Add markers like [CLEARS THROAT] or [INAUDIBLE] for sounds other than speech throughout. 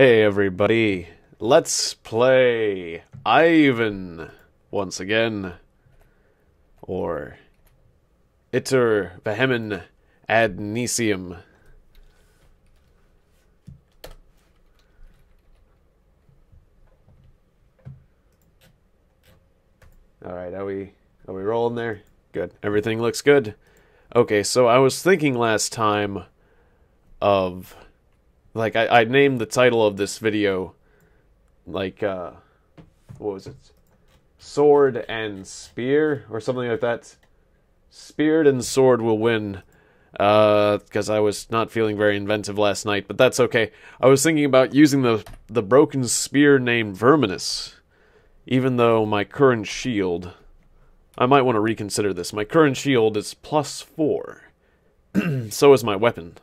Hey everybody, let's play Ivan once again. Or Iter Vehemen ad Nisium. Alright, are we are we rolling there? Good. Everything looks good. Okay, so I was thinking last time of like I, I named the title of this video like uh what was it? Sword and spear or something like that. Spear and sword will win uh because i was not feeling very inventive last night but that's okay. I was thinking about using the the broken spear named verminus even though my current shield i might want to reconsider this. My current shield is plus four. [CLEARS THROAT] So is my weapon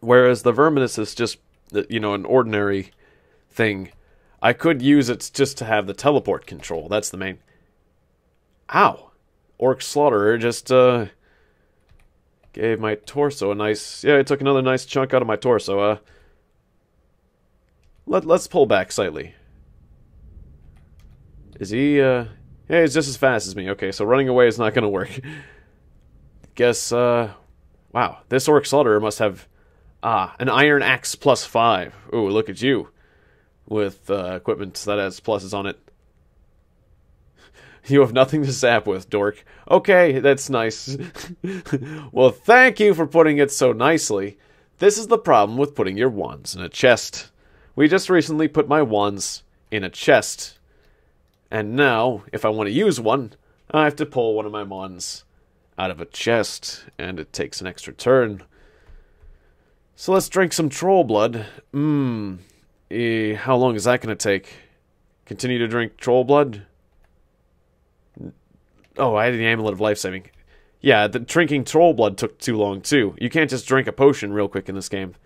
Whereas the Verminus is just, you know, an ordinary thing. I could use it just to have the teleport control. That's the main. Ow! Orc Slaughterer just, uh. Gave my torso a nice. Yeah, I took another nice chunk out of my torso. Uh. Let, let's pull back slightly. Is he, uh. Yeah, he's just as fast as me. Okay, so running away is not gonna work. [LAUGHS] Guess, uh. Wow, this Orc Slaughterer must have Ah, an Iron Axe plus five. Ooh, look at you. With uh, equipment that has pluses on it. [LAUGHS] You have nothing to zap with, dork. Okay, that's nice. [LAUGHS] well, thank you for putting it so nicely. This is the problem with putting your wands in a chest. We just recently put my wands in a chest. And now, if I want to use one, I have to pull one of my wands out of a chest, and it takes an extra turn. So let's drink some troll blood. Mmm. Eh, how long is that going to take? Continue to drink troll blood? Oh, I had the amulet of life saving. Yeah, the drinking troll blood took too long too. You can't just drink a potion real quick in this game.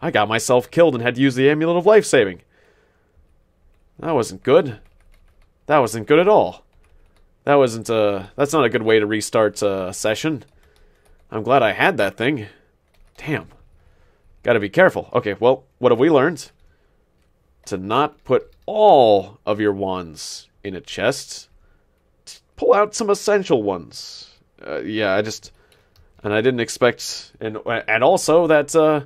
I got myself killed and had to use the amulet of life saving. That wasn't good. That wasn't good at all. That wasn't uh that's not a good way to restart a session. I'm glad I had that thing. Damn. Gotta be careful. Okay, well, what have we learned? To not put all of your wands in a chest. Pull out some essential ones. Uh, yeah, I just... And I didn't expect... And, and also that, uh...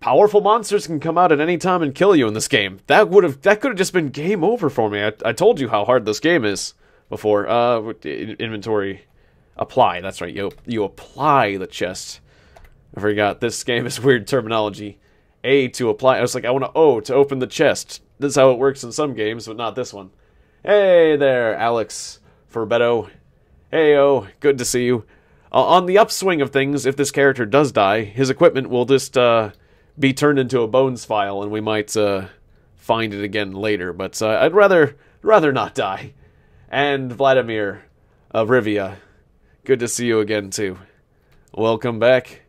Powerful monsters can come out at any time and kill you in this game. That would have... That could have just been game over for me. I, I told you how hard this game is before. Uh, inventory... Apply, that's right. You, you apply the chest I forgot this game is [LAUGHS] weird terminology. A to apply. I was like, I want to O to open the chest. This is how it works in some games, but not this one. Hey there, Alex Forbetto. Hey, oh, good to see you. Uh, on the upswing of things, if this character does die, his equipment will just uh, be turned into a bones file, and we might uh, find it again later. But uh, I'd rather rather not die. And Vladimir of Rivia, good to see you again too. Welcome back.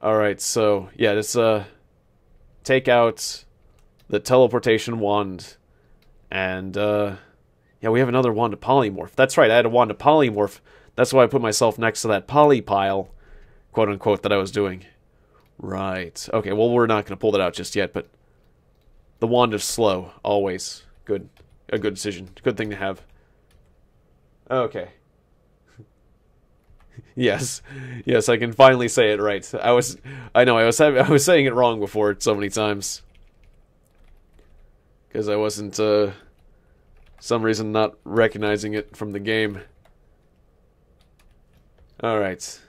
All right, so yeah, let's uh take out the teleportation wand, and uh yeah, we have another wand to polymorph. That's right, I had a wand to polymorph. That's why I put myself next to that poly pile, quote unquote, that I was doing. Right. Okay, well we're not gonna pull that out just yet, but the wand is slow, always. Good. A good decision. Good thing to have. Okay. Yes, yes, I can finally say it right. I was, I know, I was I was saying it wrong before so many times because I wasn't, uh, some reason not recognizing it from the game. All right.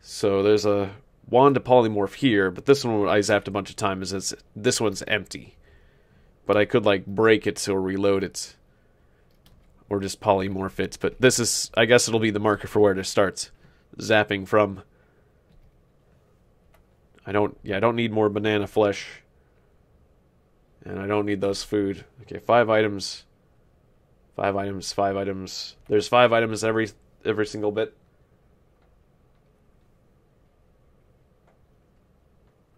So there's a wand to polymorph here, but this one I zapped a bunch of times. Is this one's empty, but I could like break it or reload it or just polymorph it. But this is, I guess it'll be the marker for where to starts zapping from. I don't, yeah, I don't need more banana flesh. And I don't need those food. Okay, five items. Five items, five items. There's five items every every single bit.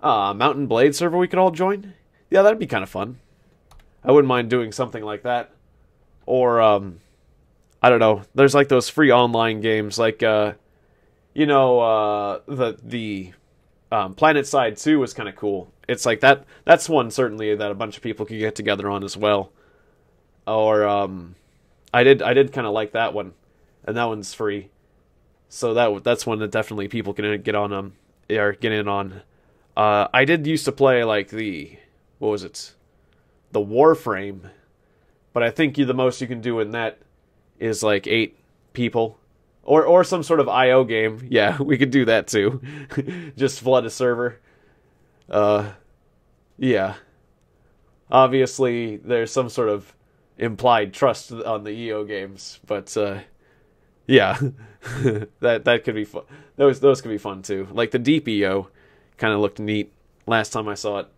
Ah, Mount & Blade server we could all join? Yeah, that'd be kind of fun. I wouldn't mind doing something like that. Or, um, I don't know. There's like those free online games, like, uh, you know, uh, the, the, Um, PlanetSide 2 was kind of cool. It's like that. That's one certainly that a bunch of people could get together on as well. Or um, I did I did kind of like that one, and that one's free. So that that's one that definitely people can get on um or get in on. Uh, I did used to play like the what was it, the Warframe, but I think you the most you can do in that is like eight people or or some sort of IO game. [LAUGHS] Yeah, we could do that too. [LAUGHS] Just flood a server. Uh yeah. Obviously there's some sort of implied trust on the EO games, but uh yeah. [LAUGHS] that that could be fun. Those those could be fun too. Like the Deeeep.io kind of looked neat last time I saw it.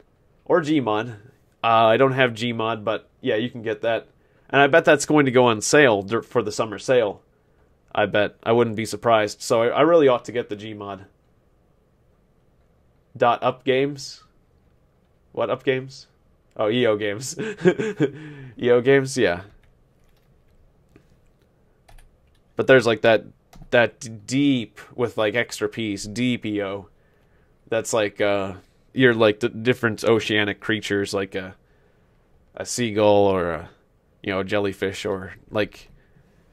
Or Gmod. Uh, I don't have Gmod, but yeah, you can get that. And I bet that's going to go on sale for the summer sale. I bet. I wouldn't be surprised. So I, I really ought to get the Gmod. Dot up games? What up games? Oh, EO games. [LAUGHS] EO games, yeah. But there's like that that deep with like extra piece, deep EO. That's like uh you're like the different oceanic creatures like a a seagull or a you know, a jellyfish or like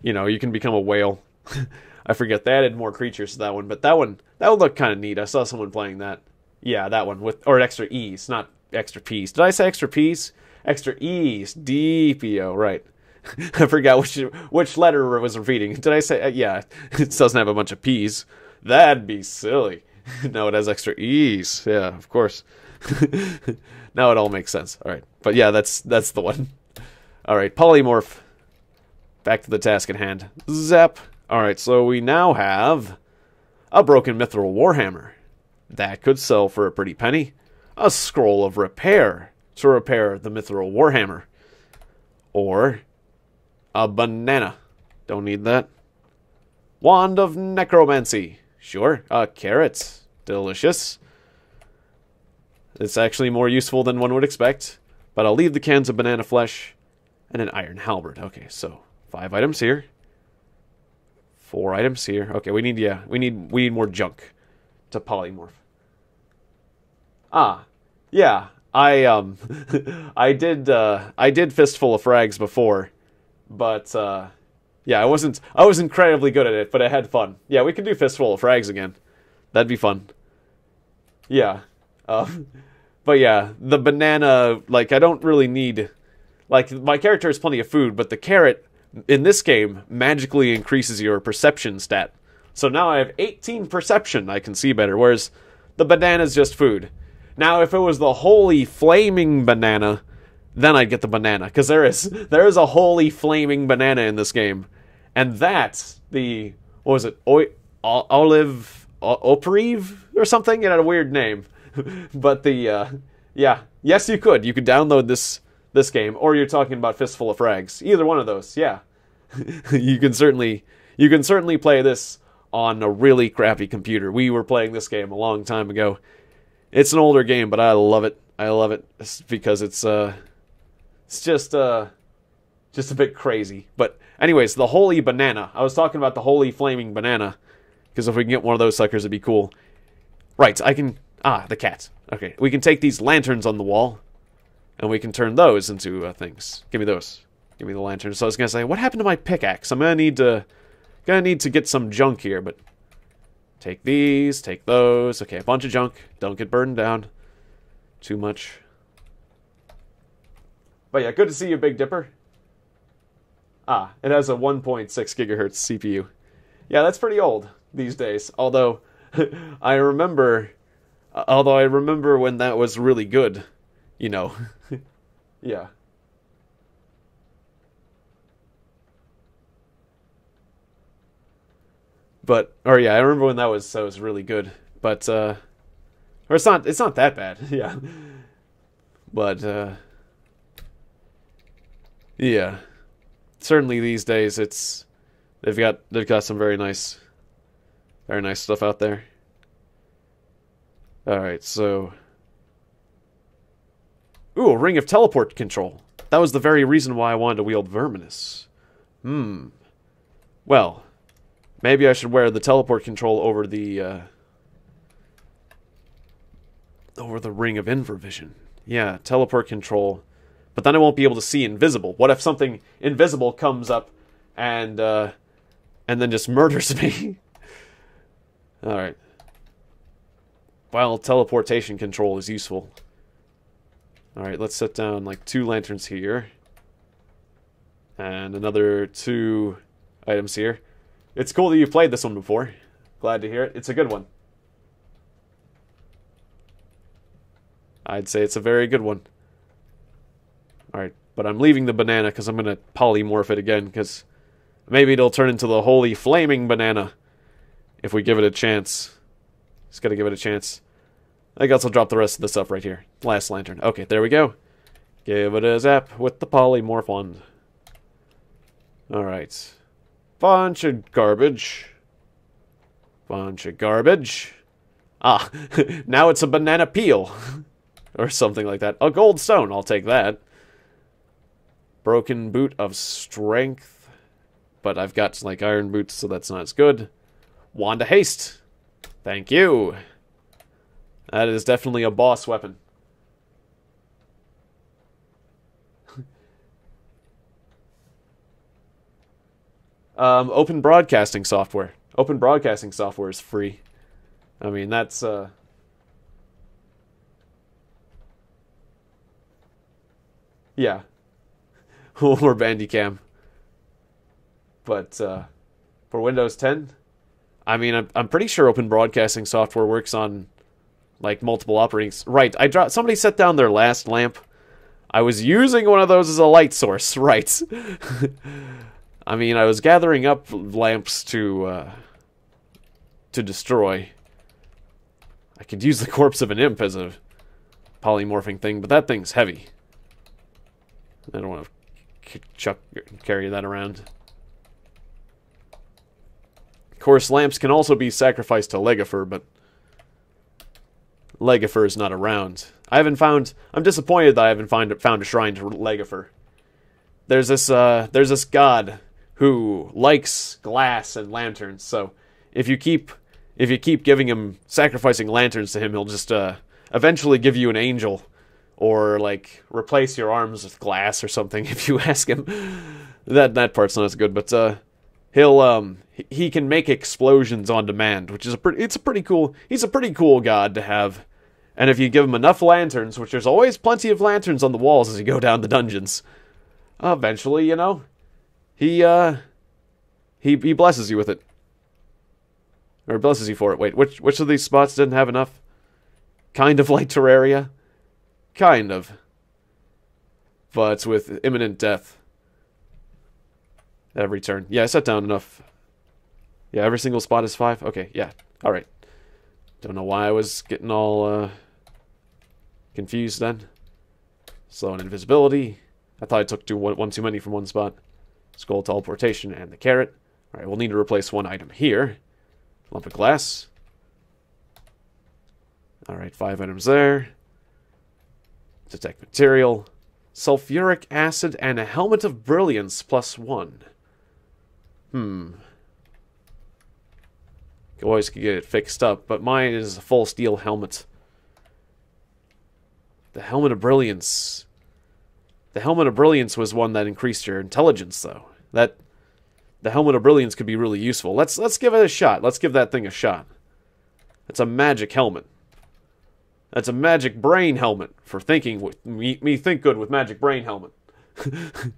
you know, you can become a whale [LAUGHS] I forget they added more creatures to that one, but that one that would look kind of neat. I saw someone playing that. Yeah, that one with or extra e's, not extra p's. Did I say extra p's? Extra e's, DPO, right? [LAUGHS] I forgot which which letter was repeating. Did I say? Uh, yeah, [LAUGHS] it doesn't have a bunch of p's. That'd be silly. [LAUGHS] no, it has extra e's. Yeah, of course. [LAUGHS] now it all makes sense. All right, but yeah, that's that's the one. All right, polymorph. Back to the task at hand. Zap. Alright, so we now have a broken mithril warhammer. That could sell for a pretty penny. A scroll of repair to repair the mithril warhammer. Or a banana. Don't need that. Wand of necromancy. Sure. A carrot. Delicious. It's actually more useful than one would expect. But I'll leave the cans of banana flesh and an iron halberd. Okay, so five items here. Four items here. Okay, we need yeah, we need we need more junk to polymorph. Ah, yeah. I um [LAUGHS] I did uh I did fistful of frags before, but uh yeah, I wasn't I was incredibly good at it, but I had fun. Yeah, we could do fistful of frags again. That'd be fun. Yeah. Um but yeah, the banana like I don't really need like my character has plenty of food, but the carrot in this game magically increases your perception stat. So now I have 18 perception, I can see better, whereas the banana's just food. Now if it was the holy flaming banana, then I'd get the banana because there is there is a holy flaming banana in this game. And that's the what was it? O- olive Operive or something? It had a weird name. [LAUGHS] but the uh, yeah, yes you could. You could download this this game, or you're talking about Fistful of Frags. Either one of those, yeah. [LAUGHS] you can certainly you can certainly play this on a really crappy computer. We were playing this game a long time ago. It's an older game, but I love it. I love it because it's uh it's just uh just a bit crazy. But anyways, the holy banana. I was talking about the holy flaming banana because if we can get one of those suckers it'd be cool. Right, I can ah, the cat. Okay, we can take these lanterns on the wall and we can turn those into uh, things. Give me those. Give me the lanterns. So I was gonna say, what happened to my pickaxe? I'm gonna need to, gonna need to get some junk here, but take these, take those. Okay, a bunch of junk. Don't get burned down too much. But yeah, good to see you, Big Dipper. Ah, it has a 1.6 gigahertz CPU. Yeah, that's pretty old these days. Although, [LAUGHS] I remember, although I remember when that was really good you know. [LAUGHS] yeah. But or yeah, I remember when that was that was really good. But uh or it's not it's not that bad. [LAUGHS] yeah. But uh yeah. Certainly these days it's they've got they've got some very nice very nice stuff out there. All right, so Ooh, a ring of teleport control. That was the very reason why I wanted to wield Verminus. Hmm. Well, maybe I should wear the teleport control over the, uh, Over the ring of Infravision. Yeah, teleport control. But then I won't be able to see invisible. What if something invisible comes up and uh, and then just [LAUGHS] murders me? All right. While teleportation control is useful. All right, let's set down like two lanterns here. And another two items here. It's cool that you've played this one before. Glad to hear it. It's a good one. I'd say it's a very good one. Alright, but I'm leaving the banana because I'm going to polymorph it again because maybe it'll turn into the holy flaming banana if we give it a chance. Just got to give it a chance. I guess I'll drop the rest of the stuff right here. Last lantern. Okay, there we go. Give it a zap with the polymorph wand. Alright. Bunch of garbage. Bunch of garbage. Ah, [LAUGHS] now it's a banana peel. [LAUGHS] or something like that. A gold stone, I'll take that. Broken boot of strength. But I've got, like, iron boots, so that's not as good. Wand of haste. Thank you. That is definitely a boss weapon. [LAUGHS] um, open broadcasting software. Open broadcasting software is free. I mean, that's uh, yeah, or Bandicam. But uh, for Windows 10, I mean, I'm I'm pretty sure open broadcasting software works on like multiple operating. Right, I dropped. Somebody set down their last lamp. I was using one of those as a light source. [LAUGHS] Right. I mean, I was gathering up lamps to uh, to destroy. I could use the corpse of an imp as a polymorphing thing, but that thing's heavy. I don't want to chuck carry that around. Of course, lamps can also be sacrificed to Legifer, but Legifer is not around. I haven't found. I'm disappointed that I haven't find, found a shrine to Legifer. There's this. Uh, there's this god who likes glass and lanterns. So if you keep if you keep giving him sacrificing lanterns to him, he'll just uh, eventually give you an angel or like replace your arms with glass or something [LAUGHS] if you ask him. that that part's not as good, but uh, he'll um he can make explosions on demand, which is a pretty it's a pretty cool he's a pretty cool god to have. And if you give him enough lanterns, which there's always plenty of lanterns on the walls as you go down the dungeons, eventually, you know, he uh he he blesses you with it. Or blesses you for it. Wait, which which of these spots didn't have enough? Kind of like Terraria? Kind of. But with imminent death. Every turn. Yeah, I set down enough. Yeah, every single spot is five? Okay, yeah. Alright. Don't know why I was getting all uh, confused then. Slow and invisibility. I thought I took two, one, one too many from one spot. Skull teleportation, and the carrot. Alright, we'll need to replace one item here. Lump of glass. Alright, five items there. Detect material. Sulfuric acid and a helmet of brilliance plus one. Hmm. Always could get it fixed up, but mine is a full steel helmet. The helmet of brilliance. The helmet of brilliance was one that increased your intelligence, though. That the helmet of brilliance could be really useful. Let's let's give it a shot. Let's give that thing a shot. It's a magic helmet. That's a magic brain helmet for thinking with me, me think good with magic brain helmet. [LAUGHS] I'm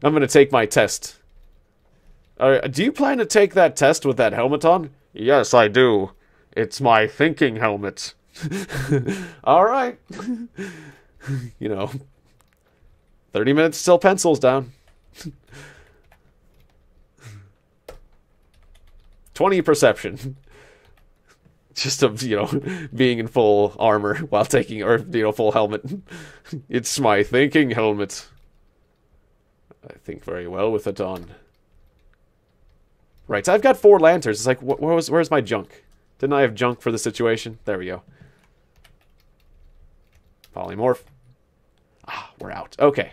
gonna take my test. Uh, do you plan to take that test with that helmet on? Yes, I do. It's my thinking helmet. [LAUGHS] All right. [LAUGHS] you know, 30 minutes till pencils down. 20 perception. Just of, you know, [LAUGHS] being in full armor [LAUGHS] while taking, or, you know, full helmet. [LAUGHS] it's my thinking helmet. I think very well with it on. Right, so I've got four lanterns. It's like, wh where was, where's my junk? Didn't I have junk for the situation? There we go. Polymorph. Ah, we're out. Okay.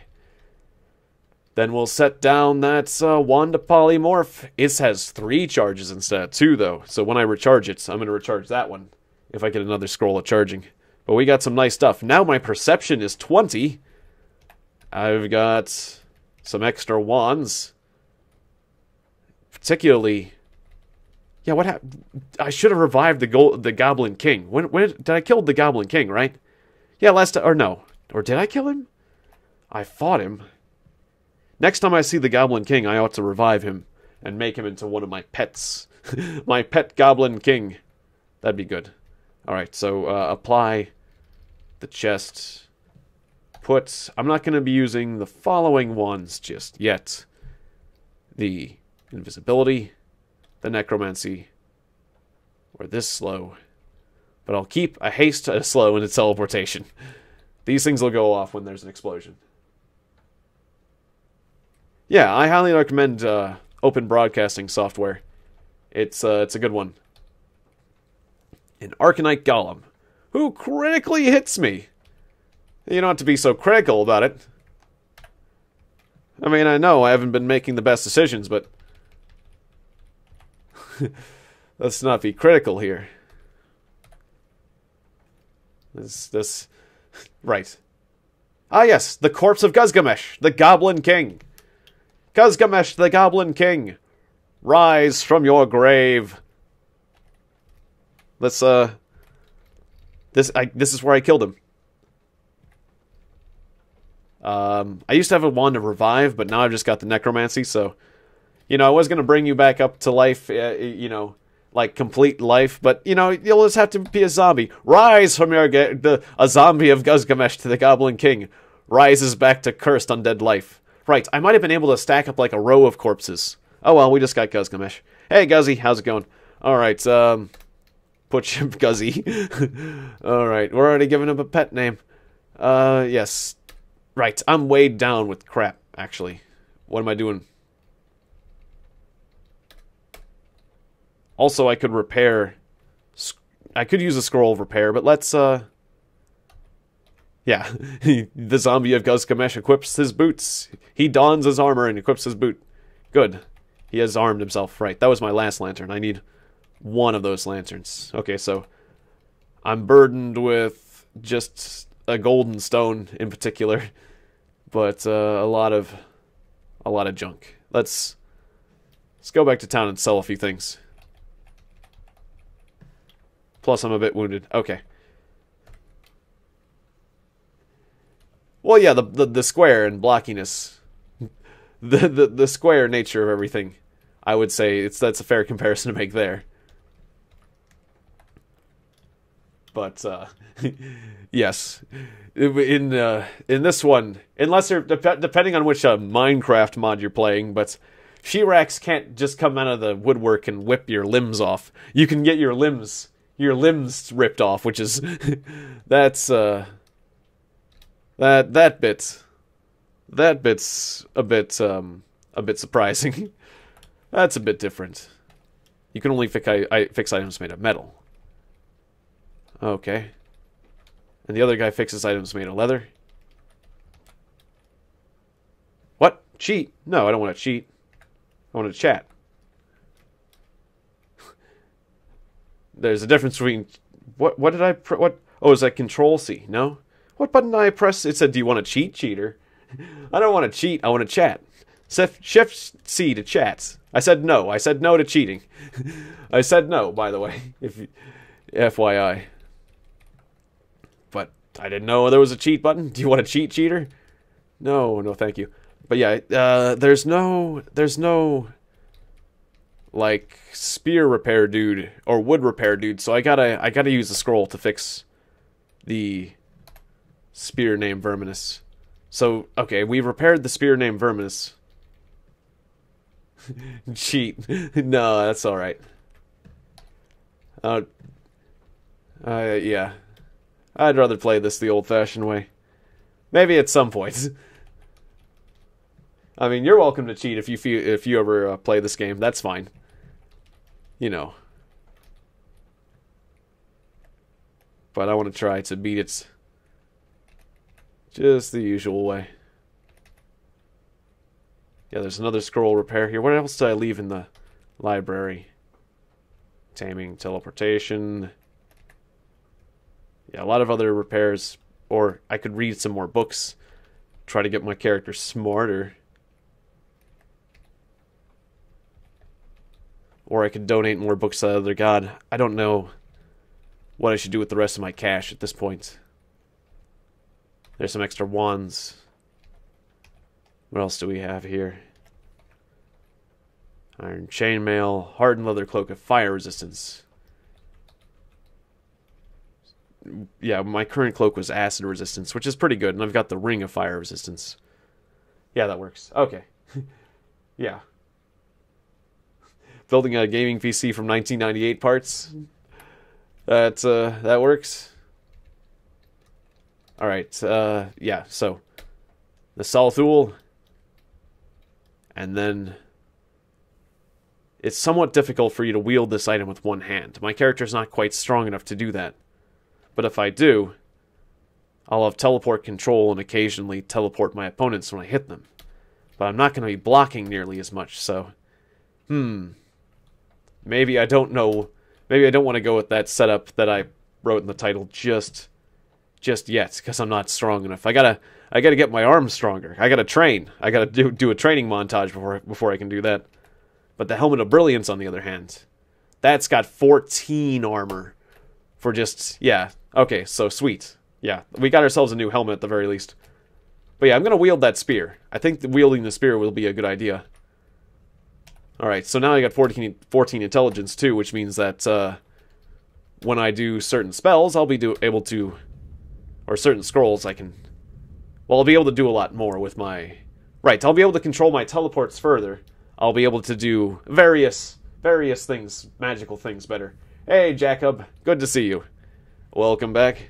Then we'll set down that uh, wand to polymorph. It has three charges instead of two, though. So when I recharge it, I'm going to recharge that one if I get another scroll of charging. But we got some nice stuff. Now my perception is 20. I've got some extra wands. Particularly... Yeah, what happened? I should have revived the go the Goblin King. When, when did I kill the Goblin King, right? Yeah, last... Or no. Or did I kill him? I fought him. Next time I see the Goblin King, I ought to revive him and make him into one of my pets. [LAUGHS] my pet Goblin King. That'd be good. Alright, so uh, apply the chest. Put... I'm not going to be using the following ones just yet. The invisibility, the necromancy, or this slow. But I'll keep a haste, a slow, and a teleportation. These things will go off when there's an explosion. Yeah, I highly recommend uh, open broadcasting software. It's uh, it's a good one. An Arcanite Golem, who critically hits me. You don't have to be so critical about it. I mean, I know I haven't been making the best decisions, but [LAUGHS] let's not be critical here. This, this, [LAUGHS] right. Ah, yes, the corpse of Guzgamesh, the Goblin King. Guzgamesh, the Goblin King, rise from your grave. Let's, uh, this, I, this is where I killed him. Um, I used to have a wand to revive, but now I've just got the necromancy, so, you know, I was going to bring you back up to life, uh, you know, like complete life, but you know you'll just have to be a zombie. Rise from your the a zombie of Guzgamesh to the Goblin King rises back to cursed undead life. Right, I might have been able to stack up like a row of corpses. Oh well, we just got Guzgamesh. Hey Guzzy, how's it going? All right, um, put your [LAUGHS] Guzzy. [LAUGHS] All right, we're already giving him a pet name. Uh, yes. Right, I'm weighed down with crap. Actually, what am I doing? Also, I could repair... I could use a scroll of repair, but let's, uh... Yeah, [LAUGHS] the zombie of Guzgamesh equips his boots. He dons his armor and equips his boot. Good. He has armed himself. Right, that was my last lantern. I need one of those lanterns. Okay, so I'm burdened with just a golden stone in particular, [LAUGHS] but uh, a lot of a lot of junk. Let's let's go back to town and sell a few things. Plus, I'm a bit wounded. Okay. Well, yeah, the the, the square and blockiness, [LAUGHS] the, the the square nature of everything, I would say it's that's a fair [LAUGHS] comparison to make there. But uh, [LAUGHS] yes, in uh, in this one, unless you're dep- depending on which uh, Minecraft mod you're playing, but She-Rax can't just come out of the woodwork and whip your limbs off. You can get your limbs your limbs ripped off, which is that's uh that that bit that bit's a bit um a bit surprising. [LAUGHS] that's a bit different. You can only fix I, I fix items made of metal. Okay. And the other guy fixes items made of leather. What? Cheat? No, I don't want to cheat. I want to chat. [LAUGHS] There's a difference between what what did I what oh is that control C? No. What button did I press? It said do you want to cheat, cheater? [LAUGHS] I don't want to cheat. I want to chat. Shift C to chats. I said no. I said no to cheating. [LAUGHS] I said no, by the way. [LAUGHS] If you, FYI. But I didn't know there was a cheat button. Do you want to cheat, cheater? No, no, thank you. But yeah, uh, there's no, there's no like spear repair dude or wood repair dude. So I gotta I gotta use the scroll to fix the spear named Verminous. So okay, we repaired the spear named Verminous. [LAUGHS] Cheat. [LAUGHS] no, that's all right. Uh, uh, yeah. I'd rather play this the old-fashioned way. Maybe at some point. [LAUGHS] I mean, you're welcome to cheat if you feel, if you ever uh, play this game. That's fine you know. But I want to try to beat it just the usual way. Yeah, there's another scroll repair here. What else did I leave in the library? Taming, teleportation. Yeah, a lot of other repairs, or I could read some more books, try to get my character smarter. Or I could donate more books to the other god. I don't know what I should do with the rest of my cash at this point. There's some extra wands. What else do we have here? Iron chainmail, hardened leather cloak of fire resistance. Yeah, my current cloak was acid resistance, which is pretty good, and I've got the ring of fire resistance. Yeah, that works. Okay. [LAUGHS] yeah. Building a gaming PC from 1998 parts. That uh, that works. All right. Uh, yeah. So the Salathul, and then it's somewhat difficult for you to wield this item with one hand. My character's not quite strong enough to do that. But if I do, I'll have teleport control and occasionally teleport my opponents when I hit them. But I'm not going to be blocking nearly as much, so... Hmm. Maybe I don't know... Maybe I don't want to go with that setup that I wrote in the title just... just yet, because I'm not strong enough. I gotta... I gotta get my arms stronger. I gotta train. I gotta do, do a training montage before, before I can do that. But the Helmet of Brilliance, on the other hand, that's got 14 armor for just, yeah. Okay, so sweet. Yeah, we got ourselves a new helmet at the very least. But yeah, I'm to wield that spear. I think wielding the spear will be a good idea. Alright, so now I got 14, 14 intelligence too, which means that uh, when I do certain spells, I'll be do, able to, or certain scrolls, I can, well, I'll be able to do a lot more with my, right, I'll be able to control my teleports further, I'll be able to do various various things, magical things better. Hey, Jacob, good to see you. Welcome back.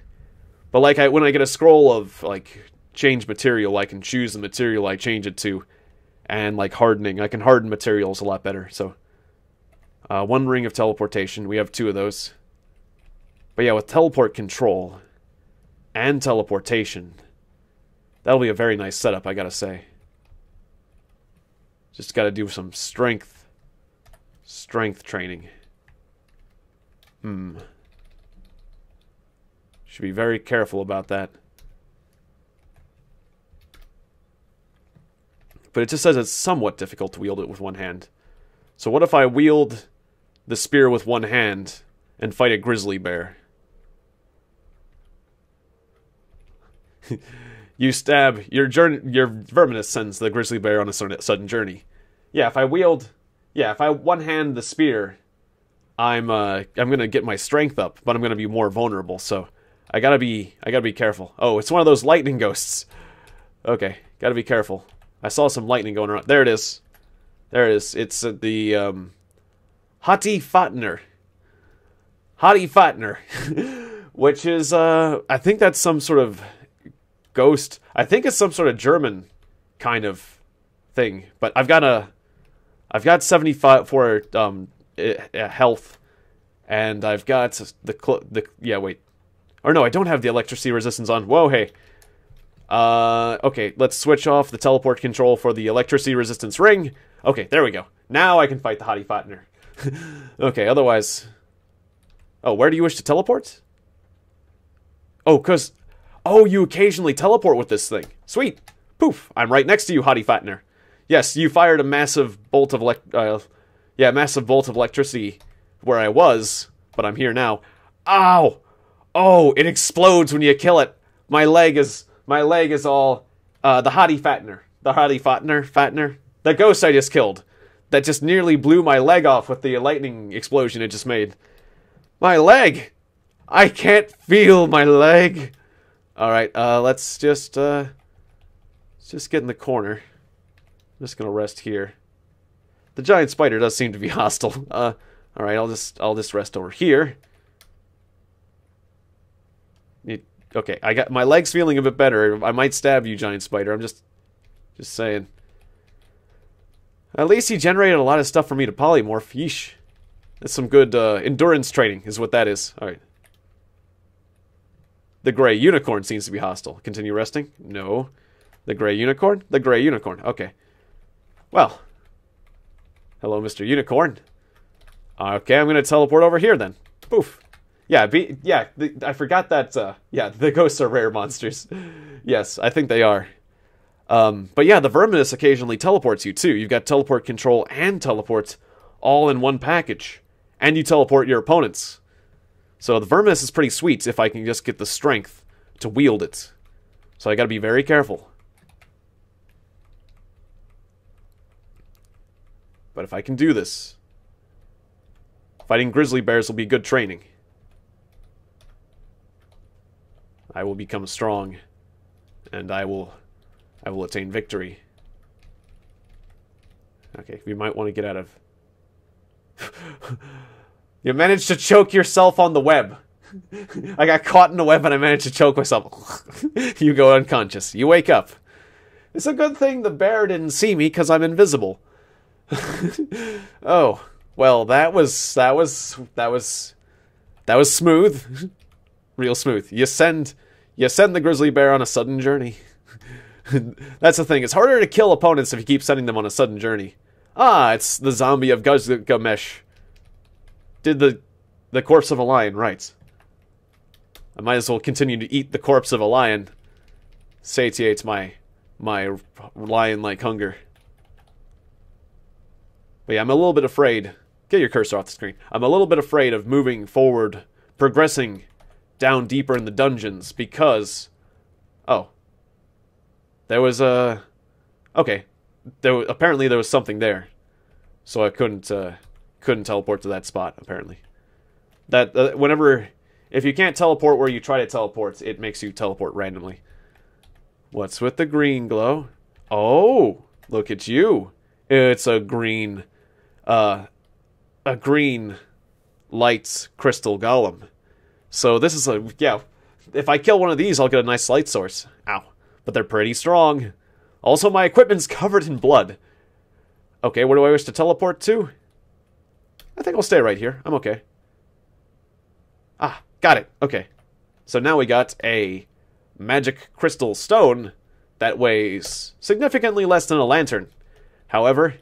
But like I, when I get a scroll of like change material, I can choose the material I change it to, and like hardening, I can harden materials a lot better. So, uh, one ring of teleportation. We have two of those. But yeah, with teleport control and teleportation, that'll be a very nice setup, I gotta say. Just got to do some strength. Strength training. Hmm. Should be very careful about that. But it just says it's somewhat difficult to wield it with one hand. So what if I wield the spear with one hand and fight a grizzly bear? [LAUGHS] You stab your journey. Your verminous sends the grizzly bear on a sudden journey. Yeah, if I wield, yeah, if I one hand the spear, I'm uh I'm gonna get my strength up, but I'm gonna be more vulnerable. So I gotta be I gotta be careful. Oh, it's one of those lightning ghosts. Okay, gotta be careful. I saw some lightning going around. There it is. There it is. It's uh, the um, Hattifattener. Hati Fatner, [LAUGHS] which is uh I think that's some sort of ghost. I think it's some sort of German kind of thing. But I've got a, I've got seventy five for um health, and I've got the the yeah wait, or no I don't have the electricity resistance on. Whoa hey. Uh, okay, let's switch off the teleport control for the electricity resistance ring. Okay, there we go. Now I can fight the Hattifattener. [LAUGHS] okay, otherwise... Oh, where do you wish to teleport? Oh, because Oh, you occasionally teleport with this thing. Sweet. Poof. I'm right next to you, Hattifattener. Yes, you fired a massive bolt of elect- uh, yeah, massive bolt of electricity where I was, but I'm here now. Ow! Oh, it explodes when you kill it. My leg is my leg is all uh, the Hattifattener. The Hattifattener, Fatner. The ghost I just killed. That just nearly blew my leg off with the lightning explosion it just made. My leg! I can't feel my leg. All right, uh, let's just uh, let's just get in the corner. I'm just gonna rest here. The giant spider does seem to be [LAUGHS] hostile. Uh, all right, I'll just I'll just rest over here. It, okay, I got my legs feeling a bit better. I might stab you, giant spider. I'm just just saying. At least he generated a lot of stuff for me to polymorph. Yeesh. That's some good uh, endurance training, is what that is. All right. The gray unicorn seems to be hostile. Continue resting? No. The gray unicorn? The gray unicorn. Okay. Well. Hello, Mr. Unicorn. Okay, I'm going to teleport over here then. Poof. Yeah, be, yeah. The, I forgot that. Uh, yeah, the ghosts are rare monsters. [LAUGHS] yes, I think they are. Um, but yeah, the Verminous occasionally teleports you too. You've got teleport control and teleport all in one package, and you teleport your opponents. So the Verminous is pretty sweet if I can just get the strength to wield it. So I got to be very careful. But if I can do this, fighting grizzly bears will be good training. I will become strong, and I will, I will attain victory. Okay, we might want to get out of. [LAUGHS] [LAUGHS] you managed to choke yourself on the web. [LAUGHS] I got caught in the web and I managed to choke myself. [LAUGHS] you go unconscious. You wake up. It's a good thing the bear didn't see me because I'm invisible. [LAUGHS] oh, well, that was that was that was that was smooth, real smooth. You send you send the grizzly bear on a sudden journey. That's the thing. It's harder to kill opponents if you keep sending them on a sudden journey. Ah, it's the zombie of Guzgamesh. Did the the corpse of a lion, right. I might as well continue to eat the corpse of a lion. Satiates my my lion-like hunger. But yeah, I'm a little bit afraid. Get your cursor off the screen. I'm a little bit afraid of moving forward, progressing down deeper in the dungeons because, oh, there was a, okay, there apparently there was something there, so I couldn't uh, couldn't teleport to that spot apparently. That uh, whenever if you can't teleport where you try to teleport, it makes you teleport randomly. What's with the green glow? Oh, look at you. It's a green uh, a green lights crystal golem. So this is a yeah. If I kill one of these, I'll get a nice light source. Ow! But they're pretty strong. Also, my equipment's covered in blood. Okay, where do I wish to teleport to? I think I'll stay right here. I'm okay. Ah, got it. Okay. So now we got a magic crystal stone that weighs significantly less than a lantern. However,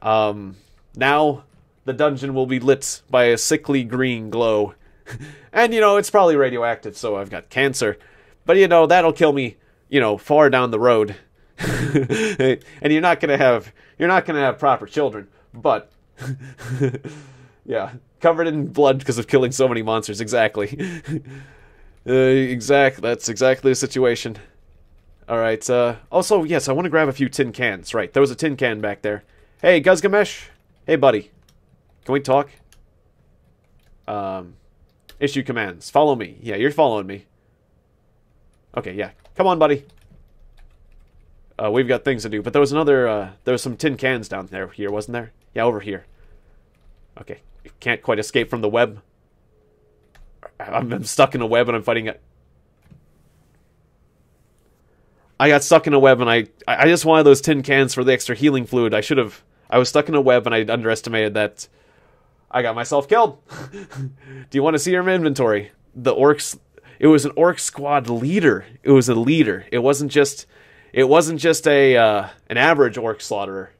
um, now the dungeon will be lit by a sickly green glow. [LAUGHS] and, you know, it's probably radioactive, so I've got cancer. But, you know, that'll kill me, you know, far down the road. [LAUGHS] and you're not going to have you're not going to have proper children, but [LAUGHS] yeah, covered in blood because of killing so many monsters exactly. [LAUGHS] uh, exact that's exactly the situation. All right. Uh, also, yes, I want to grab a few tin cans. Right, there was a tin can back there. Hey, Guzgamesh. Hey, buddy. Can we talk? Um, issue commands. Follow me. Yeah, you're following me. Okay, yeah. Come on, buddy. Uh, we've got things to do. But there was another, uh, there was some tin cans down there here, wasn't there? Yeah, over here. Okay. Can't quite escape from the web. I'm, stuck in a web and I'm fighting it. I got stuck in a web and I, I just wanted those tin cans for the extra healing fluid. I should have I was stuck in a web and I underestimated that I got myself killed. [LAUGHS] Do you want to see your inventory? The orcs it was an orc squad leader. It was a leader. It wasn't just it wasn't just a uh, an average orc slaughterer.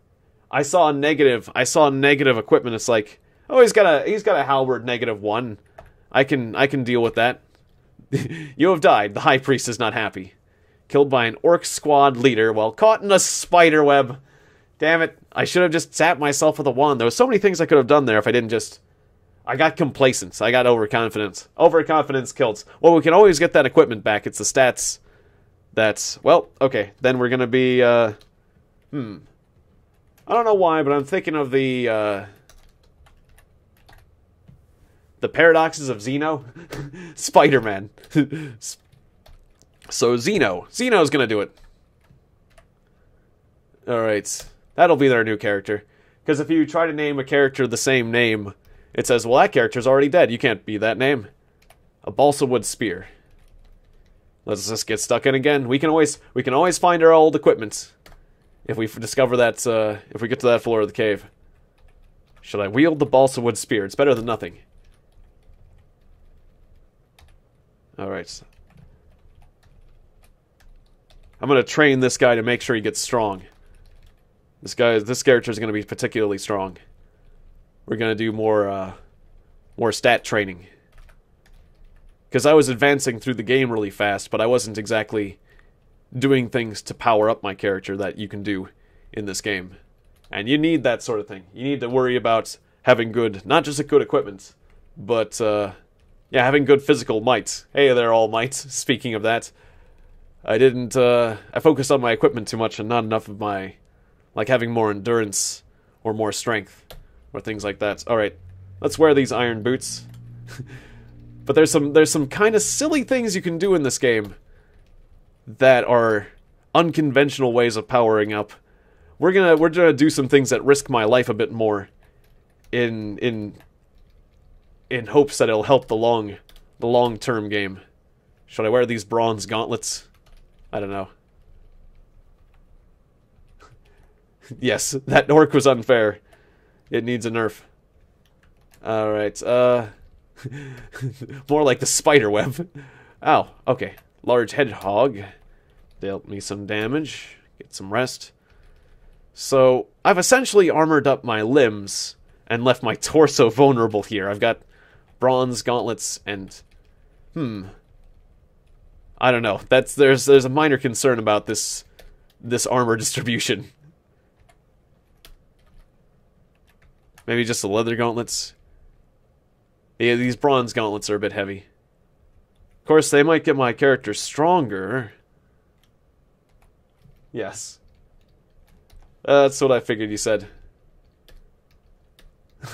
I saw a negative I saw negative equipment. It's like, oh he's got a he's got a halberd negative one. I can I can deal with that. [LAUGHS] you have died. The high priest is not happy. Killed by an orc squad leader while caught in a spider web. Damn it. I should have just sat myself with a wand. There was so many things I could have done there if I didn't just... I got complacent. I got overconfidence. Overconfidence kills. Well, we can always get that equipment back. It's the stats that's... Well, okay. Then we're to be... Uh, hmm. I don't know why, but I'm thinking of the... Uh, the paradoxes of Zeno. [LAUGHS] Spider-Man. [LAUGHS] so Xeno. Xeno's to do it. Alright. That'll be their new character. Because if you try to name a character the same name, it says, well, that character's already dead. You can't be that name. A balsa wood spear. Let's just get stuck in again. We can always we can always find our old equipment if we discover that uh, if we get to that floor of the cave. Should I wield the balsa wood spear? It's better than nothing. All right. I'm gonna train this guy to make sure he gets strong. This guy, this character is to be particularly strong. We're to do more, uh, more stat training. Because I was advancing through the game really fast, but I wasn't exactly doing things to power up my character that you can do in this game. And you need that sort of thing. You need to worry about having good, not just a good equipment, but, uh, yeah, having good physical might. Hey there, all might. [LAUGHS] Speaking of that, I didn't, uh, I focused on my equipment too much and not enough of my, like having more endurance or more strength or things like that. Alright, let's wear these iron boots. [LAUGHS] but there's some, there's some kind of silly things you can do in this game that are unconventional ways of powering up. We're gonna, we're gonna do some things that risk my life a bit more in, in in hopes that it'll help the long the long term game. Should I wear these bronze gauntlets? I don't know. [LAUGHS] yes, that orc was unfair. It needs a nerf. Alright, uh [LAUGHS] more like the spider web. [LAUGHS] Oh, okay. Large hedgehog. Dealt me some damage. Get some rest. So, I've essentially armored up my limbs and left my [LAUGHS] torso vulnerable here. I've got bronze gauntlets and hmm I don't know. That's there's there's a minor concern about this this armor [LAUGHS] distribution. Maybe just the leather gauntlets. Yeah, these bronze gauntlets are a bit heavy. Course, they might get my character stronger. Yes. Uh, that's what I figured you said. [LAUGHS]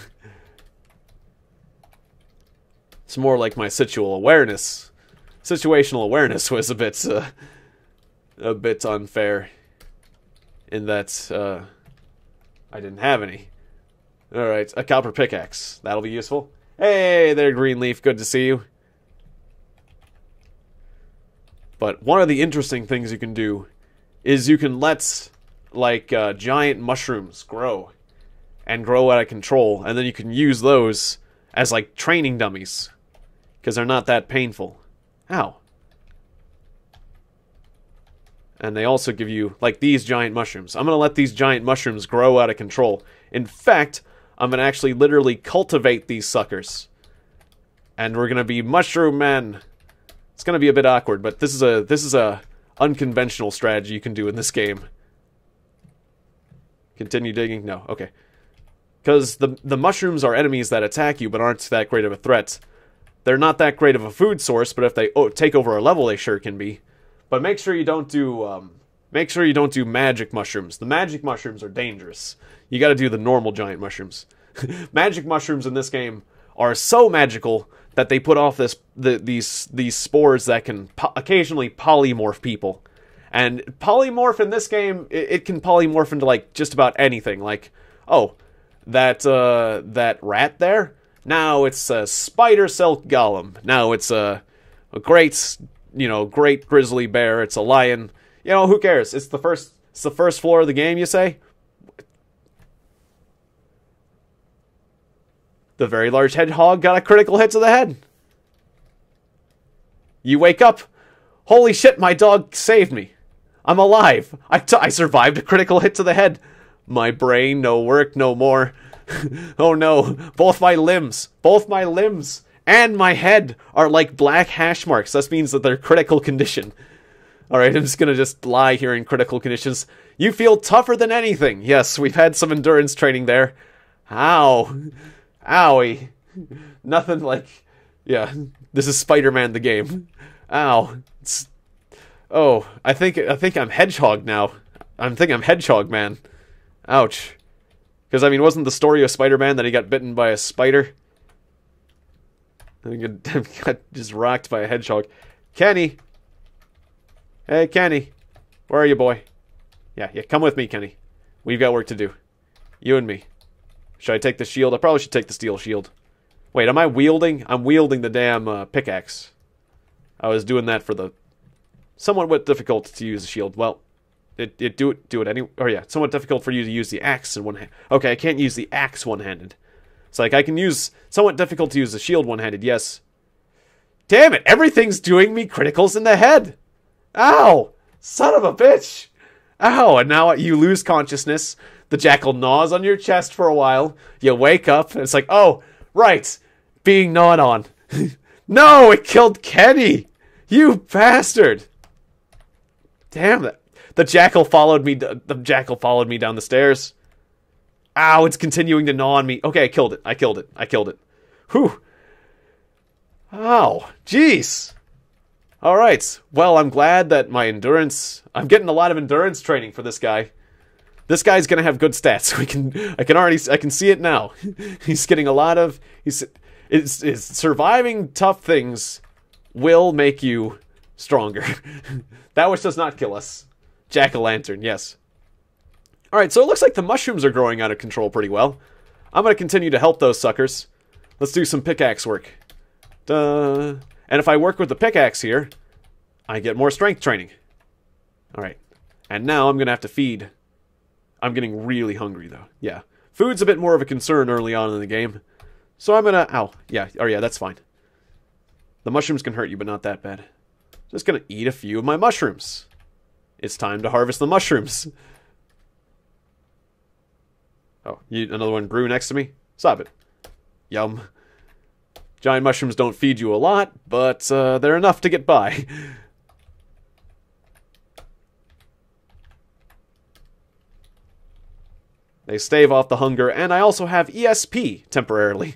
It's more like my situational awareness. Situational awareness was a bit, uh, a bit unfair. In that, uh, I didn't have any. Alright, a copper pickaxe. That'll be useful. Hey there, Greenleaf. Good to see you. But one of the interesting things you can do is you can let, like, uh, giant mushrooms grow. And grow out of control. And then you can use those as, like, training dummies because they're not that painful. Ow. And they also give you, like, these giant mushrooms. I'm going to let these giant mushrooms grow out of control. In fact, I'm going to actually literally cultivate these suckers. And we're going to be mushroom men. It's to be a bit awkward, but this is a this is a unconventional strategy you can do in this game. Continue digging? No. Okay. Because the, the mushrooms are enemies that attack you but aren't that great of a threat. They're not that great of a food source, but if they oh, take over a level, they sure can be. But make sure you don't do um, make sure you don't do magic mushrooms. The magic mushrooms are dangerous. You got to do the normal giant mushrooms. [LAUGHS] magic mushrooms in this game are so magical that they put off this the, these these spores that can po- occasionally polymorph people. And polymorph in this game, it, it, can polymorph into like just about anything. Like, oh, that uh, that rat there now it's a spider silk golem. Now it's a, a great, you know, great grizzly bear. It's a lion. You know, who cares? It's the first. It's the first floor of the game. You say. The very large hedgehog got a critical hit to the head. You wake up. Holy shit, my dog saved me. I'm alive. I, t- I survived a critical hit to the head. My brain, no work no more. [LAUGHS] oh no, both my limbs, both my limbs and my head are like black hash marks. That means that they're critical condition. Alright, I'm just gonna just lie here in critical conditions. You feel tougher than anything. Yes, we've had some endurance training there. Ow. Owie. Nothing like... Yeah, this is Spider-Man the game. Ow. It's... Oh, I think I think I'm Hedgehog now. I think I'm Hedgehog Man. Ouch. Because, I mean, wasn't the story of Spider Man that he got bitten by a spider? I [LAUGHS] think got just rocked by a hedgehog. Kenny! Hey, Kenny. Where are you, boy? Yeah, yeah, come with me, Kenny. We've got work to do. You and me. Should I take the shield? I probably should take the steel shield. Wait, am I wielding? I'm wielding the damn uh, pickaxe. I was doing that for the somewhat difficult to use the shield. Well, it, it do it do it any oh, yeah, somewhat difficult for you to use the axe in one hand. Okay, I can't use the axe one handed. It's like I can use somewhat difficult to use the shield one handed, yes. Damn it, everything's doing me criticals in the head. Ow! Son of a bitch! Ow, and now you lose consciousness. The jackal gnaws on your chest for a while. You wake up, and it's like, oh, right, being gnawed on. [LAUGHS] No, it killed Kenny! You bastard! Damn it. The jackal followed me. The jackal followed me down the stairs. Ow, it's continuing to gnaw on me. Okay, I killed it. I killed it. I killed it. Whew. Ow. Jeez. All right. Well, I'm glad that my endurance. I'm getting a lot of endurance training for this guy. This guy's gonna have good stats. [LAUGHS] We can. I can already. I can see it now. [LAUGHS] he's getting a lot of. He's. Is, is surviving tough things will make you stronger. [LAUGHS] that which does not kill us. Jack o' lantern. Yes. Alright, so it looks like the mushrooms are growing out of control pretty well. I'm to continue to help those suckers. Let's do some pickaxe work. Duh. And if I work with the pickaxe here, I get more strength training. Alright. And now I'm going to have to feed. I'm getting really hungry, though. Yeah. Food's a bit more of a concern early on in the game. So I'm going to... Ow. Yeah. Oh, yeah, that's fine. The mushrooms can hurt you, but not that bad. Just going to eat a few of my mushrooms. It's time to harvest the mushrooms. Oh, you, another one grew next to me? Stop it. Yum. Giant mushrooms don't feed you a lot, but uh, they're enough to get by. [LAUGHS] they stave off the hunger, and I also have ESP temporarily.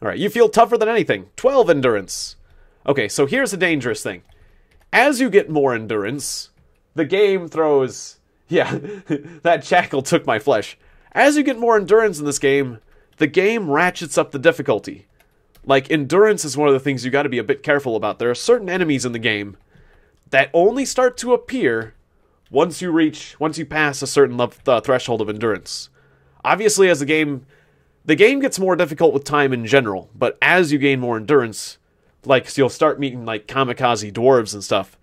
Alright, you feel tougher than anything. 12 endurance. Okay, so here's a dangerous thing. As you get more endurance, the game throws... [LAUGHS] Yeah, [LAUGHS] that jackal took my flesh. As you get more endurance in this game, the game ratchets up the difficulty. Like, endurance is one of the things you gotta be a bit careful about. There are certain enemies in the game that only start to appear once you reach, once you pass a certain uh, threshold of endurance. Obviously, as the game, the game gets more difficult with time in general, but as you gain more endurance, like, so you'll start meeting, like, kamikaze dwarves and stuff.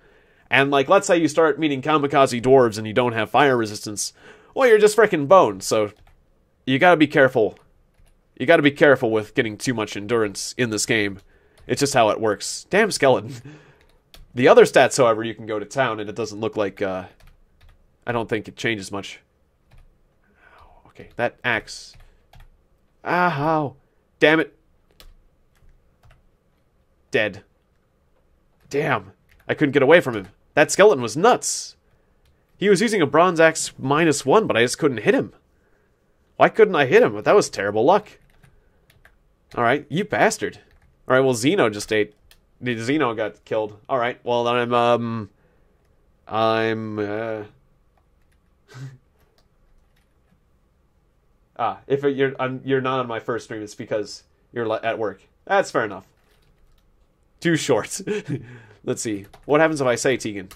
And, like, let's say you start meeting kamikaze dwarves and you don't have fire resistance well, you're just freaking boned, so you gotta be careful. You gotta be careful with getting too much endurance in this game. It's just how it works. Damn skeleton. [LAUGHS] The other stats, however, you can go to town and it doesn't look like, uh... I don't think it changes much. Okay, that axe. Ah, Ow. Damn it. Dead. Damn. I couldn't get away from him. That skeleton was nuts. He was using a bronze axe minus one, but I just couldn't hit him. Why couldn't I hit him? That was terrible luck. Alright, you bastard. Alright, well, Zeno just ate. Zeno got killed. Alright, well, then I'm, um... I'm, uh... [LAUGHS] ah, if you're I'm, you're not on my first stream, it's because you're at work. That's fair enough. Too short. [LAUGHS] Let's see. What happens if I say Tiegon?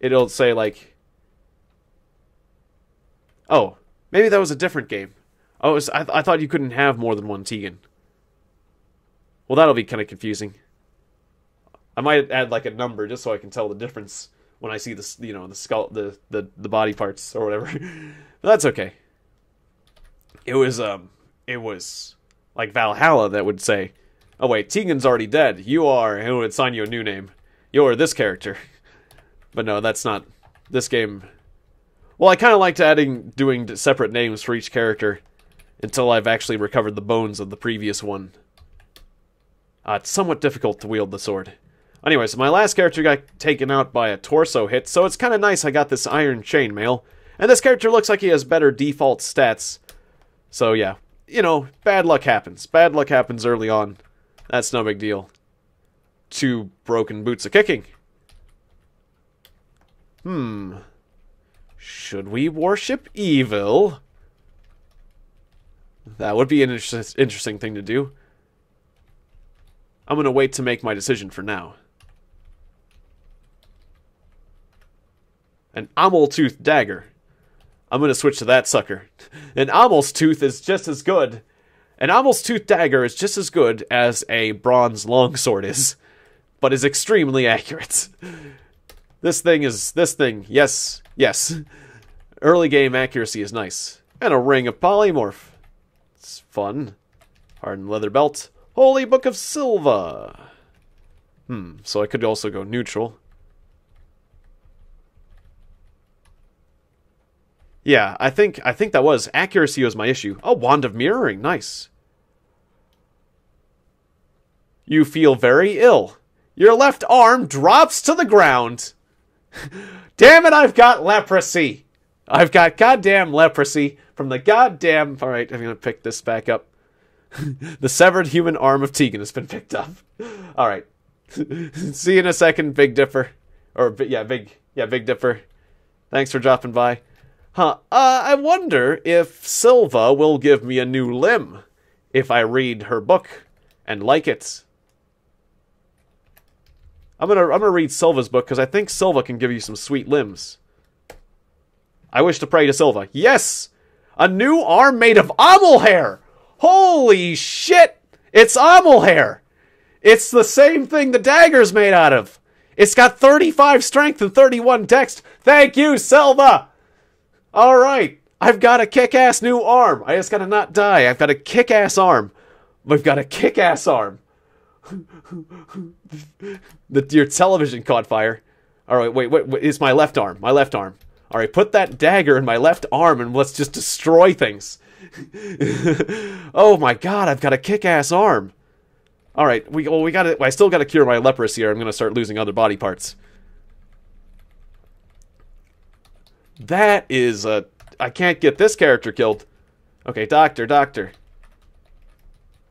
It'll say, like... Oh, maybe that was a different game. Oh, was, I, th I thought you couldn't have more than one Tiegon. Well, that'll be kind of confusing. I might add like a number just so I can tell the difference when I see the you know the skull the the, the body parts or whatever. [LAUGHS] but that's okay. It was um it was like Valhalla that would say, "Oh wait, Tiegon's already dead. You are," and would assign you a new name. You're this character. [LAUGHS] But no, that's not. This game well, I kind of liked adding doing separate names for each character until I've actually recovered the bones of the previous one. Uh, it's somewhat difficult to wield the sword. Anyways, my last character got taken out by a torso hit, so it's kind of nice I got this iron chainmail. And this character looks like he has better default stats. So yeah, you know, bad luck happens. Bad luck happens early on. That's no big deal. Two broken boots of kicking. Hmm. Should we worship evil? That would be an inter interesting thing to do. I'm going to wait to make my decision for now. An Ommel Tooth Dagger. I'm going to switch to that sucker. [LAUGHS] An Ommel's Tooth is just as good. An Ommel's Tooth Dagger is just as good as a bronze longsword is, [LAUGHS] but is extremely accurate. [LAUGHS] This thing is, this thing, yes, yes. Early game accuracy is nice. And a ring of polymorph. It's fun. Hardened leather belt. Holy Book of Silva. Hmm, so I could also go neutral. Yeah, I think I think that was accuracy was my issue. Oh, wand of mirroring, nice. You feel very ill. Your left arm drops to the ground. [LAUGHS] Damn it, I've got leprosy. I've got goddamn leprosy from the goddamn. Alright, I'm gonna pick this back up. [LAUGHS] the severed human arm of Tiegon has been picked up. Alright. [LAUGHS] See you in a second, Big Dipper. Or, yeah, Big. Yeah, Big Dipper. Thanks for dropping by. Huh. Uh, I wonder if Silva will give me a new limb if I read her book and like it. I'm gonna I'm gonna read Silva's book because I think Silva can give you some sweet limbs. I wish to pray to Silva. Yes, a new arm made of ommel hair. Holy shit! It's ommel hair. It's the same thing the dagger's made out of. It's got 35 strength and 31 dex. Thank you, Silva! All right, I've got a kick-ass new arm. I just gotta not die. I've got a kick-ass arm. We've got a kick-ass arm. the, your television caught fire. All right, wait, wait, wait, it's my left arm. My left arm. All right, put that dagger in my left arm and let's just destroy things. [LAUGHS] oh my god, I've got a kick-ass arm. All right, we well we got to I still got to cure my leprosy or I'm going to start losing other body parts. That is a I can't get this character killed. Okay, doctor, doctor.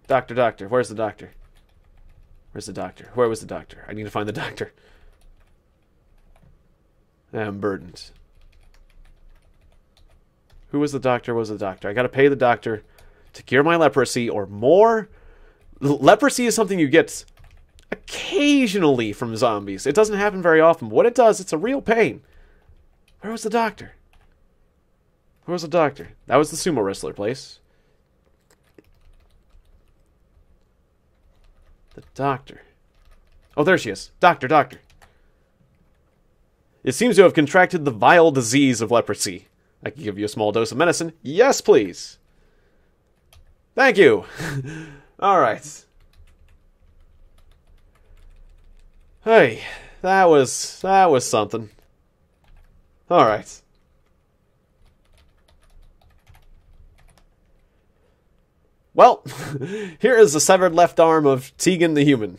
Doctor, doctor. Where's the doctor? Where's the doctor? Where was the doctor? I need to find the [LAUGHS] doctor. I'm burdened. Who was the doctor? Was the doctor? I gotta pay the doctor to cure my leprosy or more. Leprosy is something you get occasionally from zombies. It doesn't happen very often. But what it does, it's a real pain. Where was the doctor? Where was the doctor? That was the sumo wrestler place. The doctor. Oh, there she is. Doctor, doctor. It seems to have contracted the vile disease of leprosy. I can give you a small dose of medicine. Yes, please. Thank you. [LAUGHS] All right. Hey, that was that was something. All right. Well, [LAUGHS] here is the severed left arm of Tiegon the human.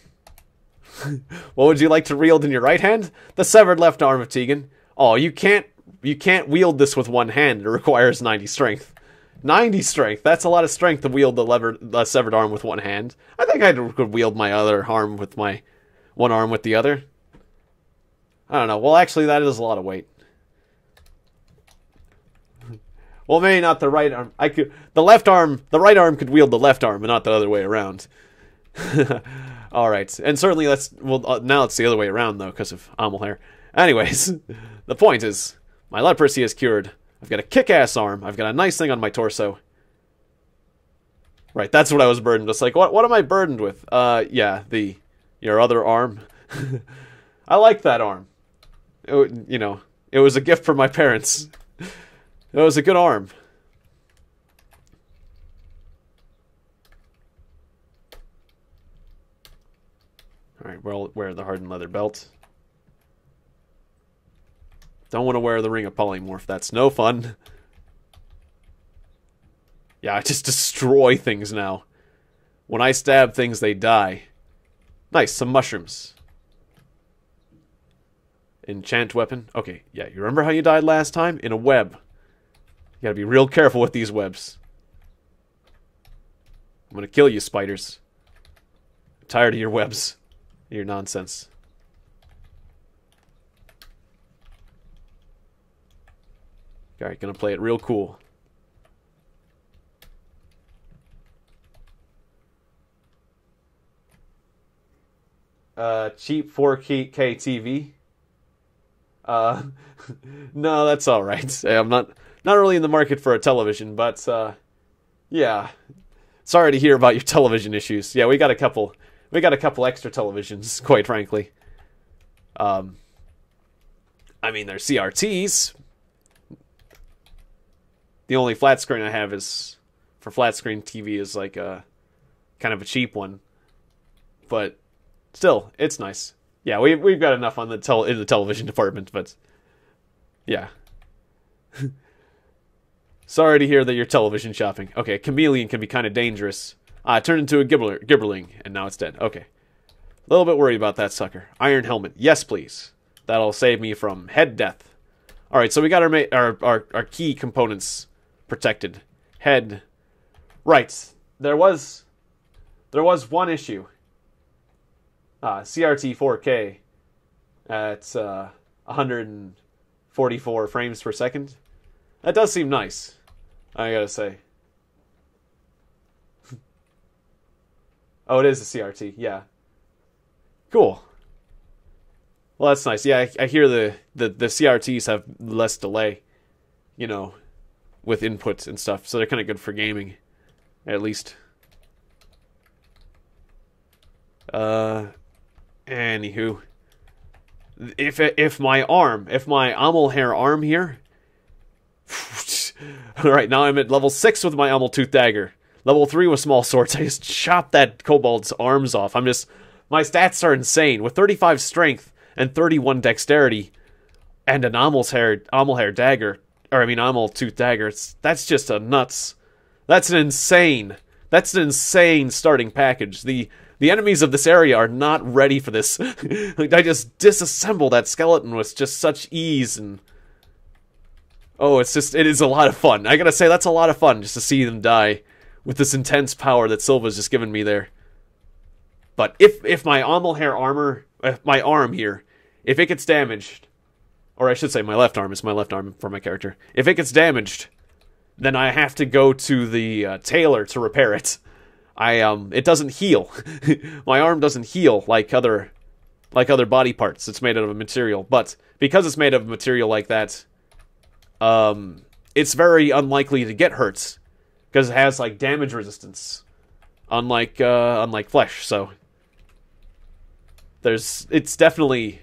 [LAUGHS] what would you like to wield in your right hand? The severed left arm of Tiegon. Oh, you can't you can't wield this with one hand. It requires 90 strength. 90 strength. That's a lot of strength to wield the lever severed arm with one hand. I think I could wield my other arm with my one arm with the other. I don't know. Well, actually that is a lot of weight. Well, maybe not the right arm. I could the left arm, the right arm could wield the left arm, but not the other way around. [LAUGHS] All right, and certainly that's well uh, now it's the other way around though because of ommel hair. Anyways, [LAUGHS] the point is my leprosy is cured. I've got a kick-ass arm. I've got a nice thing on my torso. Right, that's what I was burdened. Just like what? What am I burdened with? Uh, yeah, the your other arm. [LAUGHS] I like that arm. It, you know, it was a gift from my parents. It was a good arm. Alright, we'll wear the hardened leather belt. Don't want to wear the ring of polymorph. That's no fun. Yeah, I just destroy things now. When I stab things, they die. Nice, some mushrooms. Enchant weapon. Okay, yeah, you remember how you died last time? In a web. You gotta be real careful with these webs. I'm gonna kill you, spiders. I'm tired of your webs. Your nonsense. Alright, gonna play it real cool. Uh, cheap 4K TV. Uh, [LAUGHS] no, that's alright. [LAUGHS] I'm not not really in the market for a television, but uh, yeah. Sorry to hear about your [LAUGHS] television issues. Yeah, we got a couple. We got a couple extra televisions, quite frankly. Um, I mean, they're CRTs. The only flat screen I have is for flat screen TV is like a kind of a cheap one, but still, it's nice. Yeah, we we've got enough on the tel in the television [LAUGHS] department, but yeah. [LAUGHS] Sorry to hear that you're television shopping. Okay, chameleon can be kind of dangerous. Ah, turned into a gibberling, and now it's dead. Okay. A little bit worried about that sucker. Iron helmet. Yes, please. That'll save me from head death. All right, so we got our ma- our our, our key components protected. Head. Right. There was there was one issue. Uh, CRT 4K at uh, 144 frames per second. That does seem nice. I gotta say. [LAUGHS] oh, it is a CRT. Yeah. Cool. Well, that's nice. Yeah, I, I hear the, the, the CRTs have less delay, you know, with inputs and stuff, so they're kind of good for gaming, at least. Uh, anywho, if if my arm, if my Ommel hair arm here, [LAUGHS] all right, now I'm at level six with my Ommel tooth dagger. Level three with small swords. [LAUGHS] I just chopped that kobold's arms off. I'm just my stats are insane with 35 strength and 31 dexterity, and an Ommel hair Amalhair dagger, or I mean Ommel tooth dagger. It's, that's just a nuts. That's an insane. That's an insane starting package. The the enemies of this area are not ready for this. [LAUGHS] I just disassemble that skeleton with just such ease and oh, it's just it is a lot of fun. I gotta say that's a lot of fun just to see them die with this intense power that Silva's just given me there. But if if my Ommel hair armor, if my arm here, if it gets damaged, or I should say my left arm is my left arm for my character. If it gets damaged, then I have to go to the uh, tailor to repair it. I um it doesn't heal. [LAUGHS] my arm doesn't heal like other like other body parts. It's made out of a material, but because it's made of a material like that, um it's very unlikely to get hurt because it has like damage resistance unlike uh unlike flesh. So there's it's definitely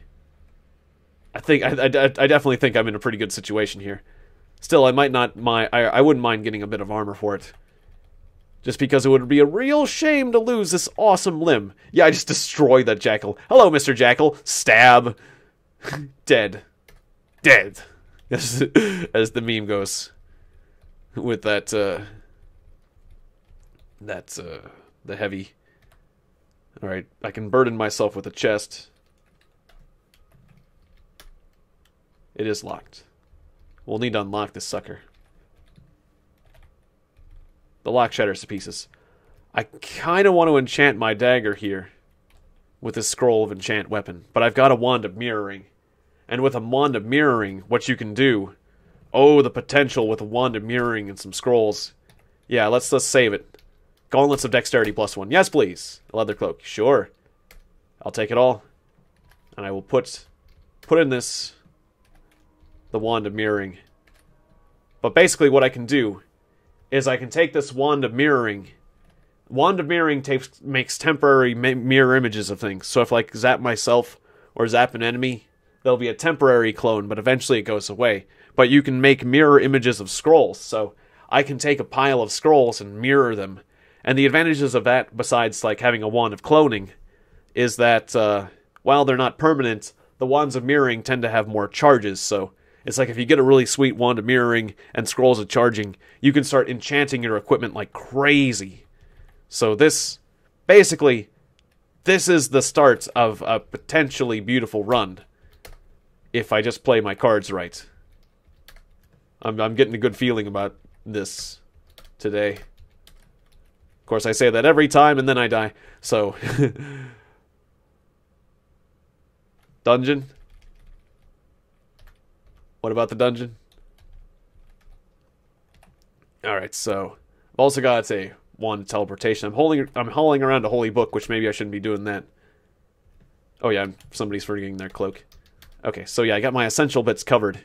I think I, I, I definitely think I'm in a pretty good situation here. Still, I might not my I, I wouldn't mind getting a bit of armor for it. Just because it would be a real shame to lose this awesome limb. Yeah, I just destroyed that jackal. Hello, Mr. Jackal. Stab. [LAUGHS] Dead. Dead. [LAUGHS] As, as the meme goes. With that, uh... That's, uh... The heavy. Alright, I can burden myself with a chest. It is locked. We'll need to unlock this sucker. The lock shatters to pieces. I kind of want to enchant my dagger here with this scroll of enchant weapon, but I've got a wand of mirroring. And with a wand of mirroring, what you can do, oh, the potential with a wand of mirroring and some scrolls. Yeah, let's let's save it. Gauntlets of dexterity plus one. Yes, please. Leather cloak. Sure. I'll take it all. And I will put put in this the wand of mirroring. But basically what I can do is I can take this wand of mirroring. Wand of mirroring takes, makes temporary mirror images of things. So if like zap myself or zap an enemy, there'll be a temporary clone, but eventually it goes away. But you can make mirror images of scrolls. So I can take a pile of scrolls and mirror them. And the advantages of that, besides like having a wand of cloning, is that uh, while they're not permanent, the wands of mirroring tend to have more charges. So it's like if you get a really sweet wand of mirroring and scrolls of charging, you can start enchanting your equipment like crazy. So this, basically, this is the start of a potentially beautiful run. If I just play my cards right. I'm, I'm getting a good feeling about this today. Of course, I say that every time and then I die. So, [LAUGHS] dungeon. What about the dungeon? Alright, so I've also got a one teleportation. I'm holding I'm hauling around a holy book, which maybe I shouldn't be doing that. Oh yeah, somebody's forgetting their cloak. Okay, so yeah, I got my essential bits covered.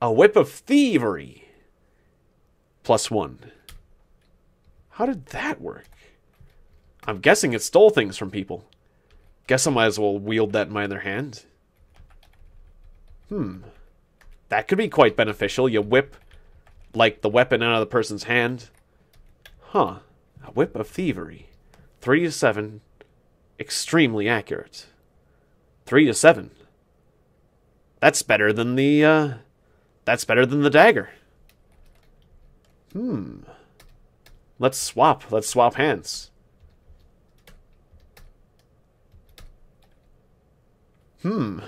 A whip of thievery. Plus one. How did that work? I'm guessing it stole things from people. Guess I might as well wield that in my other hand. Hmm. That could be quite beneficial. You whip, like, the weapon out of the person's hand. Huh. A whip of thievery. Three to seven. Extremely accurate. Three to seven. That's better than the, uh... That's better than the dagger. Hmm. Let's swap. Let's swap hands. Hmm.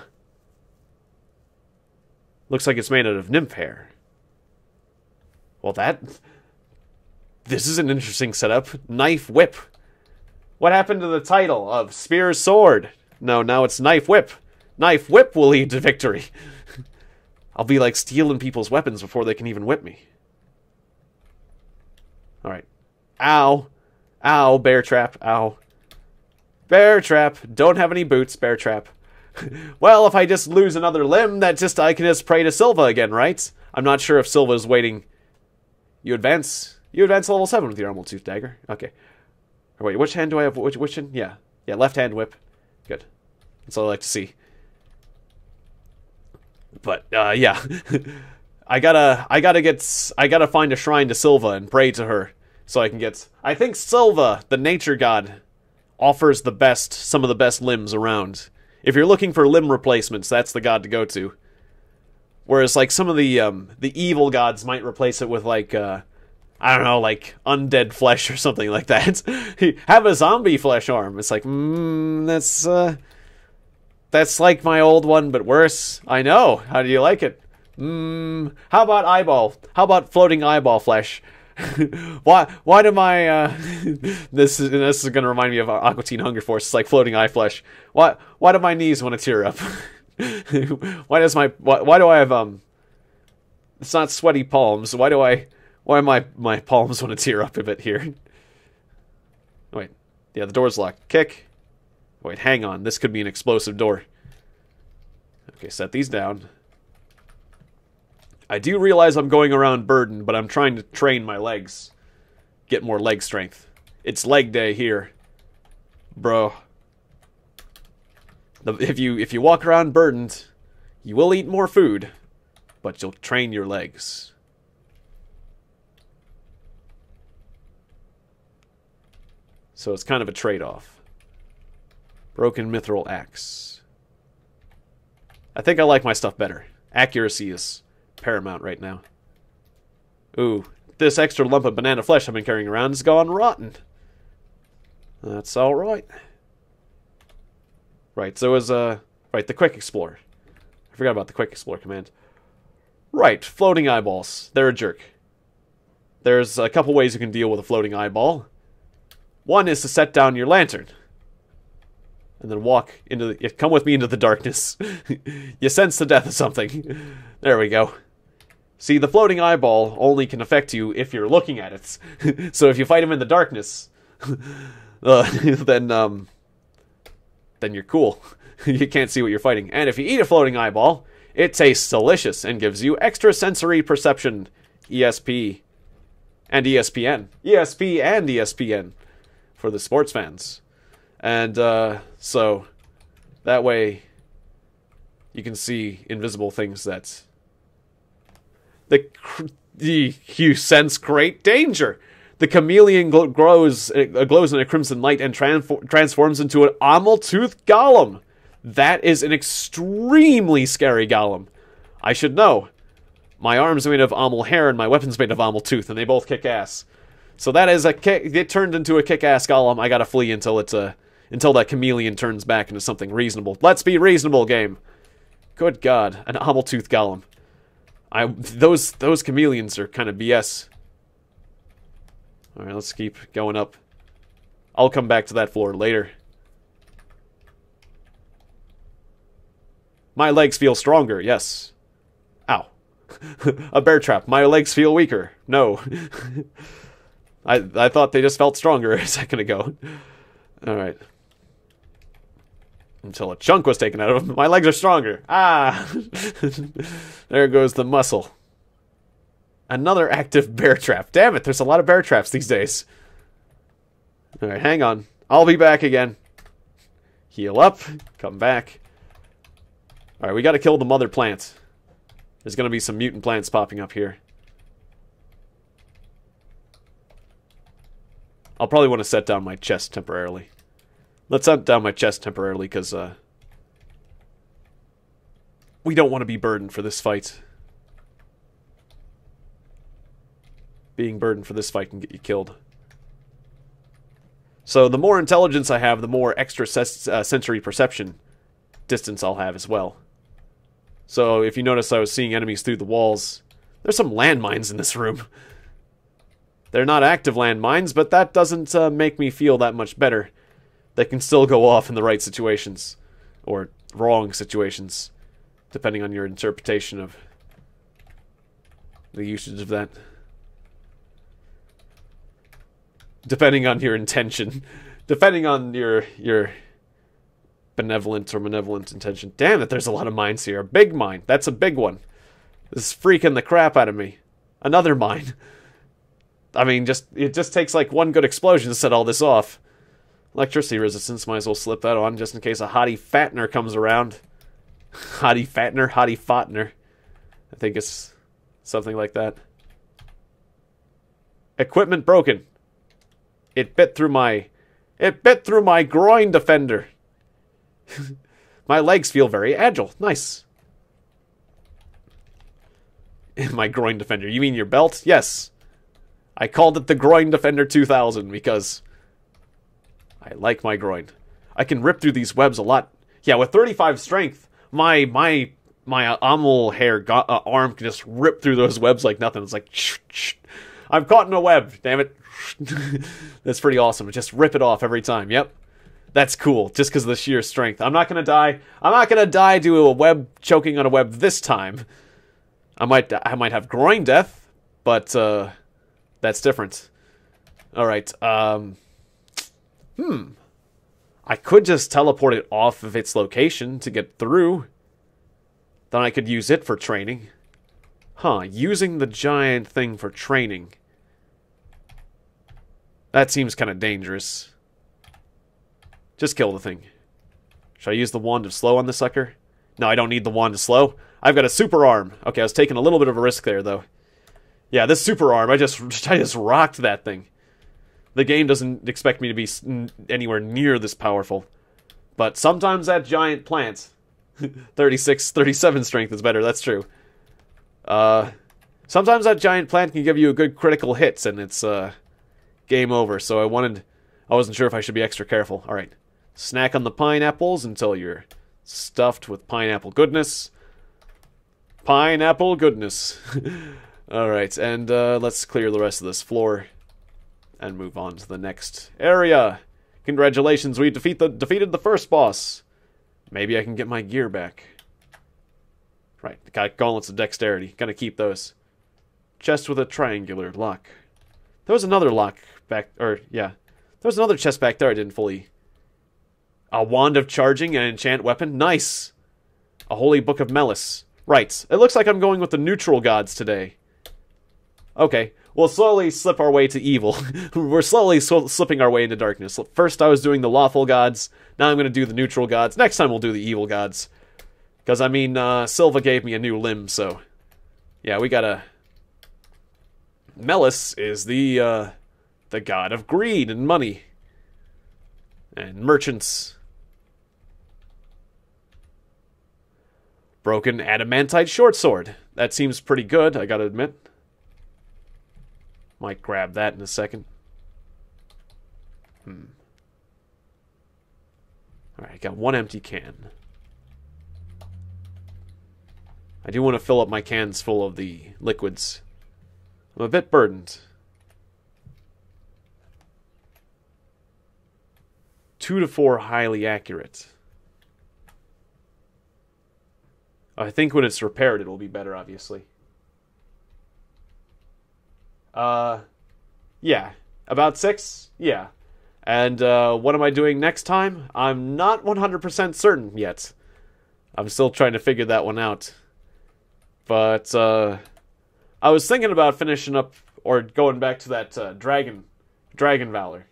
Looks like it's made out of nymph hair. Well, that. This is an interesting setup. Knife whip. What happened to the title of Spear Sword? No, now it's Knife Whip. Knife Whip will lead to victory. [LAUGHS] I'll be like stealing people's weapons before they can even whip me. Alright. Ow. Ow, bear trap. Ow. Bear trap. Don't have any boots, bear trap. [LAUGHS] well, if I just lose another limb, that just I can just pray to Silva again, right? I'm not sure if Silva's waiting. You advance. You advance level 7 with your Ommel Tooth Dagger. Okay. wait, which hand do I have? Which, which hand? Yeah. Yeah, left hand whip. Good. That's all I like to see. But, uh, yeah. [LAUGHS] I gotta, I gotta get, I gotta find a shrine to Silva and pray to her so I can get. I think Silva, the nature god, offers the best, some of the best limbs around. If you're looking for limb replacements, that's the god to go to. Whereas, like some of the um, the evil gods might replace it with like uh, I don't know, like undead flesh or something like that. [LAUGHS] Have a zombie flesh arm. It's like, mm, that's uh, that's like my old one, but worse. I know. How do you like it? Mm, how about eyeball? How about floating eyeball flesh? [LAUGHS] why? Why do my uh, [LAUGHS] this is this is gonna remind me of Aqua Teen Hunger Force? It's like floating eye flesh. Why? Why do my knees want to tear up? [LAUGHS] why does my why, why do I have um? It's not sweaty palms. Why do I? Why my my palms want to tear up a bit here? Wait, yeah, the door's locked. Kick. Wait, hang on. This could be an explosive door. Okay, set these down. I do realize I'm going around burden, but I'm trying to train my legs. Get more leg strength. It's leg day here. Bro. If you if you walk around burdened, you will eat more food, but you'll train your legs. So it's kind of a trade-off. Broken mithril axe. I think I like my stuff better. Accuracy is paramount right now. Ooh, this extra lump of banana flesh I've been carrying around has gone rotten. That's alright. Right, so is, uh, right, the Quick Explore. I forgot about the Quick Explore command. Right, floating eyeballs. They're a jerk. There's a couple ways you can deal with a floating eyeball. One is to set down your lantern. And then walk into the, come with me into the darkness. [LAUGHS] you sense the death of something. There we go. See, the floating eyeball only can affect you if you're looking at it. [LAUGHS] so if you fight him in the darkness, [LAUGHS] uh, [LAUGHS] then um, then you're cool. you can't see what you're fighting. And if you eat a floating eyeball, it tastes delicious and gives you extra sensory perception, ESP, and ESPN, ESP and ESPN for the sports fans. And uh, so that way you can see invisible things that the, you sense great danger. The chameleon gl- grows uh, glows in a crimson light and transfor- transforms into an Ommel-Tooth golem. That is an extremely scary golem. I should know. My arms are made of Ommel hair and my weapon's made of Ommel-Tooth, and they both kick ass. So that is a kick. It turned into a kick-ass golem. I gotta flee until it's a until that chameleon turns back into something reasonable. Let's be reasonable, game. Good God, an Ommel-Tooth golem. I those those chameleons are kind of BS. All right, let's keep going up. I'll come back to that floor later. My legs feel stronger, yes. Ow. [LAUGHS] a bear trap. My legs feel weaker. No. [LAUGHS] I I thought they just felt stronger [LAUGHS] a second ago. Alright. Until a chunk was taken out of them. My legs are stronger. Ah! [LAUGHS] there goes the muscle. Another active bear trap. Damn it, there's a lot of bear traps these days. Alright, hang on. I'll be back again. Heal up. Come back. Alright, we gotta kill the mother plant. There's gonna be some mutant plants popping up here. I'll probably want to set down my chest temporarily. Let's set down my chest temporarily, because, uh... We don't want to be burdened for this fight. Being burdened for this fight can get you killed. So the more intelligence I have, the more extra uh, sensory perception distance I'll have as well. So if you notice I was seeing enemies through the walls, there's some landmines in this room. They're not active landmines, but that doesn't uh, make me feel that much better. They can still go off in the right situations. Or wrong situations. Depending on your interpretation of the usage of that. Depending on your intention. [LAUGHS] Depending on your your benevolent or malevolent intention. Damn it, there's a lot of mines here. A big mine. That's a big one. This is freaking the crap out of me. Another mine. [LAUGHS] I mean, just it just takes like one good explosion to set all this off. Electricity resistance, might as well slip that on just in case a Hattifattener comes around. [LAUGHS] Hattifattener, hottie fattener. I think it's something like that. Equipment broken. It bit through my... It bit through my groin defender. [LAUGHS] my legs feel very agile. Nice. [LAUGHS] my groin defender. You mean your belt? Yes. I called it the Groin Defender 2000 because I like my groin. I can rip through these webs a lot. Yeah, with 35 strength, my my my ommel hair got, uh, arm can just rip through those [LAUGHS] webs like nothing. It's like, shh, shh. I'm caught in a web. Damn it. [LAUGHS] That's pretty awesome. Just rip it off every time. Yep. That's cool, just because of the sheer strength. I'm not gonna die. I'm not gonna die to a web choking on a web this time. I might I might have groin death, but uh, that's different. All right. Um, hmm. I could just teleport it off of its location to get through. Then I could use it for training. Huh, using the giant thing for training. That seems kind of dangerous. Just kill the thing. Should I use the wand of slow on the sucker? No, I don't need the wand of slow. I've got a super arm. Okay, I was taking a little bit of a risk there, though. Yeah, this super arm, I just [LAUGHS] I just rocked that thing. The game doesn't expect me to be anywhere near this powerful. But sometimes that giant plant, [LAUGHS] 36, 37 strength is better, that's true. Uh, sometimes that giant plant can give you a good critical hits and it's uh, game over. So I wanted, I wasn't sure if I should be extra careful. All right, snack on the pineapples until you're stuffed with pineapple goodness. Pineapple goodness. [LAUGHS] Alright, and uh, let's clear the rest of this floor and move on to the next area. Congratulations, we defeat the defeated the first boss. Maybe I can get my gear back. Right, got gauntlets of dexterity. Gonna keep those. Chest with a triangular lock. There was another lock back, or yeah, there was another chest back there I didn't fully. A wand of charging, an enchant weapon. Nice. A holy book of Mellis. Right. It looks like I'm going with the neutral gods today. Okay, we'll slowly slip our way to evil. [LAUGHS] We're slowly sl slipping our way into darkness. First, I was doing the lawful gods. Now I'm going to do the neutral gods. Next time, we'll do the evil gods. Because, I mean, uh, Silva gave me a new limb, so... Yeah, we gotta... Mellis is the, uh, the god of greed and money. And merchants. Broken adamantite short sword. That seems pretty good, I gotta admit. Might grab that in a second. Hmm. Alright, got one empty can. I do want to fill up my cans full of the liquids. I'm a bit burdened. Two to four highly accurate. I think when it's repaired, it'll be better, obviously. Uh, yeah, about six. Yeah, and uh, what am I doing next time? I'm not 100% certain yet. I'm still trying to figure that one out. But uh, I was thinking about finishing up or going back to that uh, dragon, dragon valor.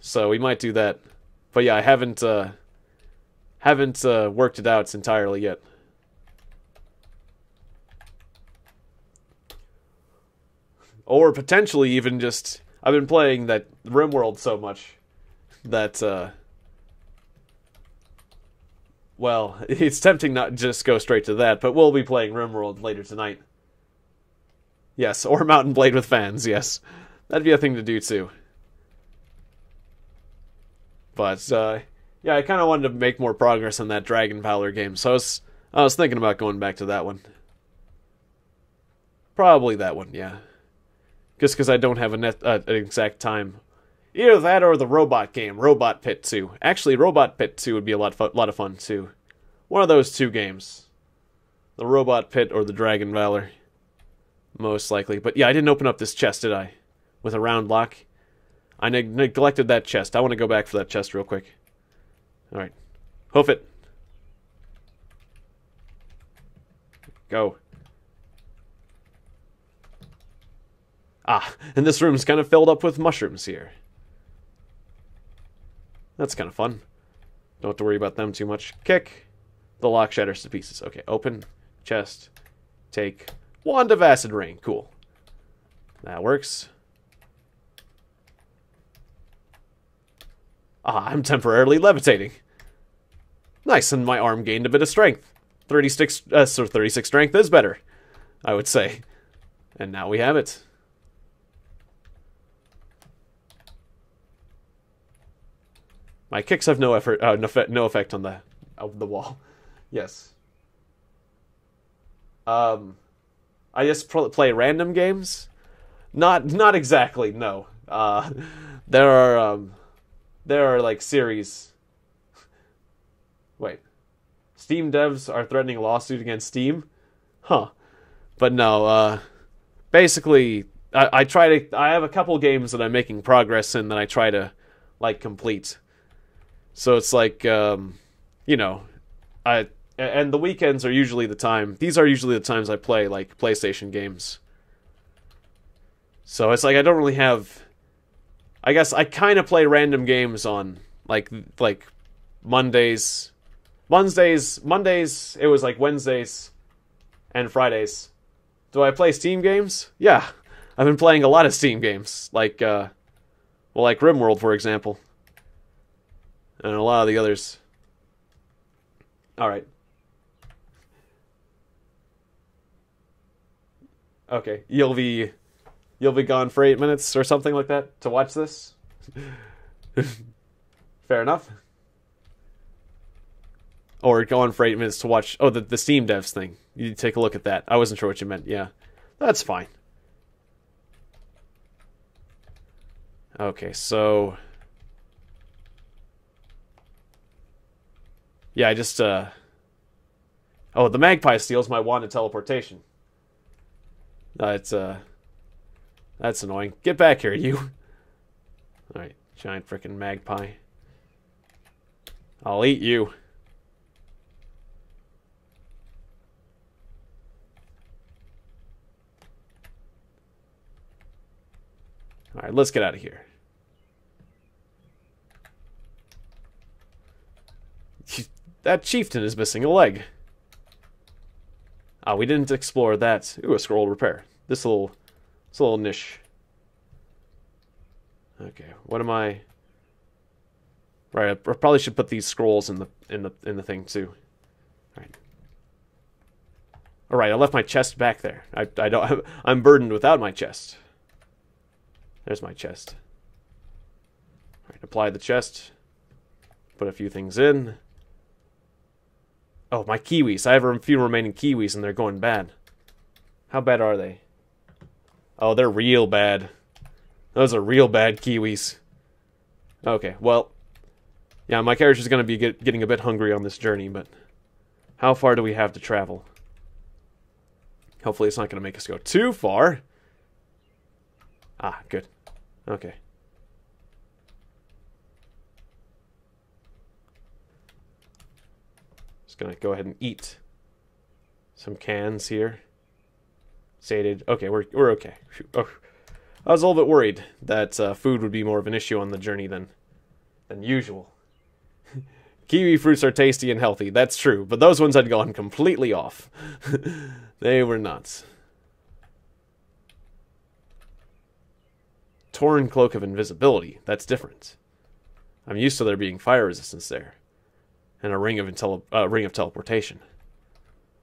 So we might do that. But yeah, I haven't uh, haven't uh, worked it out entirely yet. Or potentially even just I've been playing that RimWorld so much that uh well, [LAUGHS] it's tempting not just go straight to that, but we'll be playing RimWorld later tonight. Yes, or Mount and Blade with fans, yes. That'd be a thing to do too. But uh Yeah, I kind of wanted to make more progress in that Dragon Valor game, so I was I was thinking about going back to that one. Probably that one, yeah. Just because I don't have a net, uh, an exact time. Either that or the robot game, Robot Pit 2. Actually, Robot Pit 2 would be a lot, fu- lot of fun, too. One of those two games. The Robot Pit or the Dragon Valor. Most likely. But yeah, I didn't open up this chest, did I? With a round lock. I neg- neglected that chest. I want to go back for that chest real quick. Alright. Hoof it. Go. Ah, and this room's kind of filled up with mushrooms here. That's kind of fun. Don't have to worry about them too much. Kick. The lock shatters to pieces. Okay, open. Chest. Take. Wand of Acid Rain. Cool. That works. Ah, I'm temporarily levitating. Nice, and my arm gained a bit of strength. 36, uh, so 36 strength is better, I would say. And now we have it. My kicks have no effort, uh, no, no effect on the of the wall. [LAUGHS] Yes. Um, I just play random games. Not not exactly. No. Uh, [LAUGHS] there are um, there are like series. [LAUGHS] Wait, Steam devs are threatening a lawsuit against Steam, huh? But no. Uh, basically, I, I try to. I have a couple games that I'm making progress in that I try to like complete. So it's like, um, you know, I and the weekends are usually the time. These are usually the times I play like PlayStation games. So it's like I don't really have. I guess I kind of play random games on like like Mondays, Wednesdays, Mondays. It was like Wednesdays and Fridays. Do I play Steam games? Yeah, I've been playing a lot of Steam games, like uh, well, like RimWorld for example and a lot of the others. All right. Okay, you'll be you'll be gone for 8 minutes or something like that to watch this. [LAUGHS] Fair enough. Or gone for 8 minutes to watch oh the the Steam devs thing. You take a look at that. I wasn't sure what you meant. Yeah. That's fine. Okay, so Yeah, I just uh Oh, the magpie steals my wand of teleportation. That's uh that's annoying. Get back here, you. [LAUGHS] Alright, giant freaking magpie. I'll eat you. Alright, let's get out of here. That chieftain is missing a leg. Ah, we didn't explore that. Ooh, a scroll repair. This little, this little niche. Okay, what am I? Right, I probably should put these scrolls in the in the in the thing too. All right. All right, I left my chest back there. I I don't. [LAUGHS] I'm burdened without my chest. There's my chest. All right, apply the chest. Put a few things in. Oh, my kiwis. I have a few remaining kiwis and they're going bad. How bad are they? Oh, they're real bad. Those are real bad kiwis. Okay, well, yeah, my character's going to be get, getting a bit hungry on this journey, but how far do we have to travel? Hopefully it's not going to make us go too far. Ah, good. Okay. Gonna go ahead and eat some cans here. Sated. Okay, we're we're okay. Oh, I was a little bit worried that uh, food would be more of an issue on the journey than than usual. [LAUGHS] Kiwi fruits are tasty and healthy. That's true, but those ones had gone completely off. [LAUGHS] they were nuts. Torn cloak of invisibility. That's different. I'm used to there being fire resistance there and a ring of uh, ring of teleportation.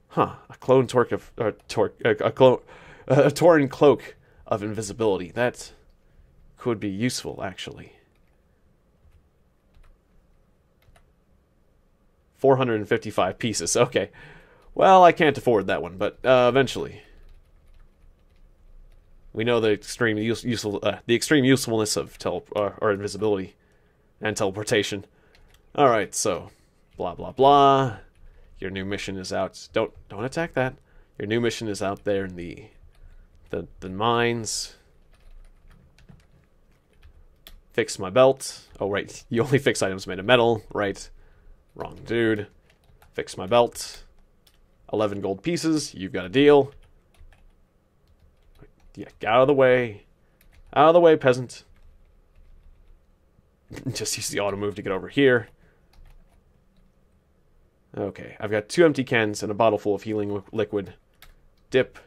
Huh? A clone torque of uh, torque uh, a clone a torn cloak of invisibility. That could be useful, actually. 455 pieces. Okay. Well, I can't afford that one, but uh, eventually. We know the extreme use, useful, uh, the extreme usefulness of tele uh, or invisibility and teleportation. All right, so blah blah blah. Your new mission is out. Don't don't attack that. Your new mission is out there in the the the mines. Fix my belt. Oh right, you only fix items made of metal. Right, wrong dude. Fix my belt. 11 gold pieces. You've got a deal. Yeah, get out of the way. Out of the way, peasant. [LAUGHS] Just use the auto move to get over here. Okay, I've got two empty cans and a bottle full of healing liquid. Dip,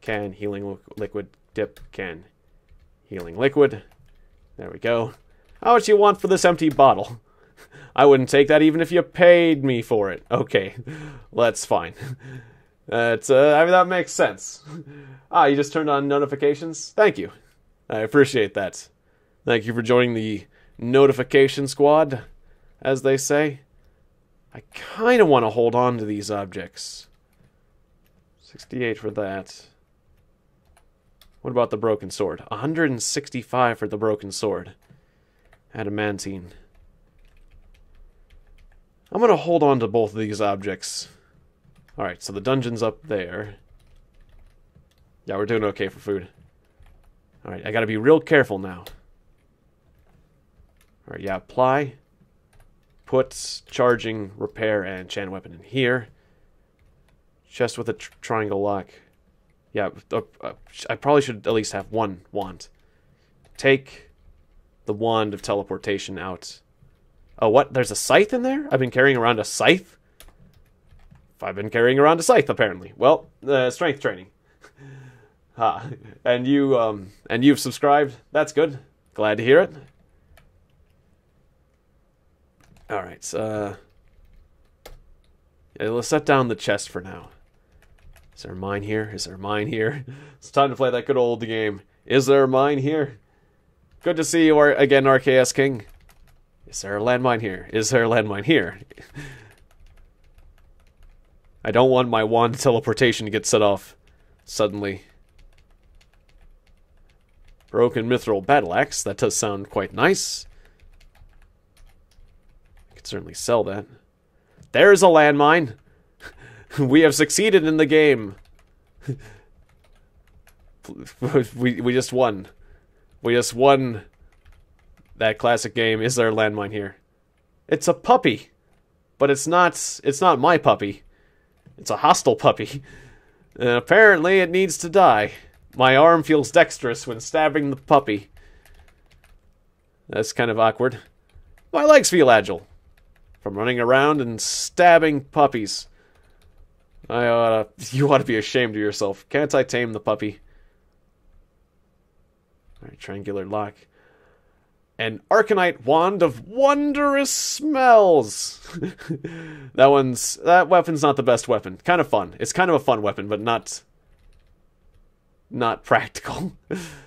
can, healing liquid, dip, can, healing liquid. There we go. How much you want for this empty bottle? [LAUGHS] I wouldn't take that even if you paid me for it. Okay, [LAUGHS] that's fine. [LAUGHS] That's, uh, I mean, that makes sense. Ah, you just turned on notifications? Thank you. I appreciate that. Thank you for joining the notification squad, as they say. I kind of want to hold on to these objects. 68 for that. What about the broken sword? 165 for the broken sword. Adamantine. I'm going to hold on to both of these objects. Alright, so the dungeon's up there. Yeah, we're doing okay for food. Alright, I gotta be real careful now. Alright, yeah, apply. Put charging, repair, and enchant weapon in here. Chest with a tr triangle lock. Yeah, uh, uh, I probably should at least have one wand. Take the wand of teleportation out. Oh, what? There's a scythe in there? I've been carrying around a scythe? I've been carrying around a scythe, apparently. Well, uh, strength training. [LAUGHS] ah, and you, um, and you've subscribed. That's good. Glad to hear it. All right, so, uh, yeah, let's set down the chest for now. Is there a mine here? Is there a mine here? [LAUGHS] It's time to play that good old game. Is there a mine here? Good to see you again, RKS King. Is there a landmine here? Is there a landmine here? [LAUGHS] I don't want my wand teleportation to get set off suddenly. Broken Mithril Battle Axe. That does sound quite nice. Certainly sell that. There's a landmine. [LAUGHS] we have succeeded in the game. [LAUGHS] we we just won. We just won that classic game. Is there a landmine here? It's a puppy, but it's not. It's not my puppy. It's a hostile puppy. And apparently, it needs to die. My arm feels dexterous when stabbing the puppy. That's kind of awkward. My legs feel agile from running around and stabbing puppies. I oughta, uh, [LAUGHS] you ought to be ashamed of yourself. Can't I tame the puppy? Triangular lock an Arcanite Wand of Wondrous Smells. [LAUGHS] that one's that weapon's not the best weapon. Kind of fun. It's kind of a fun weapon, but not not practical. [LAUGHS]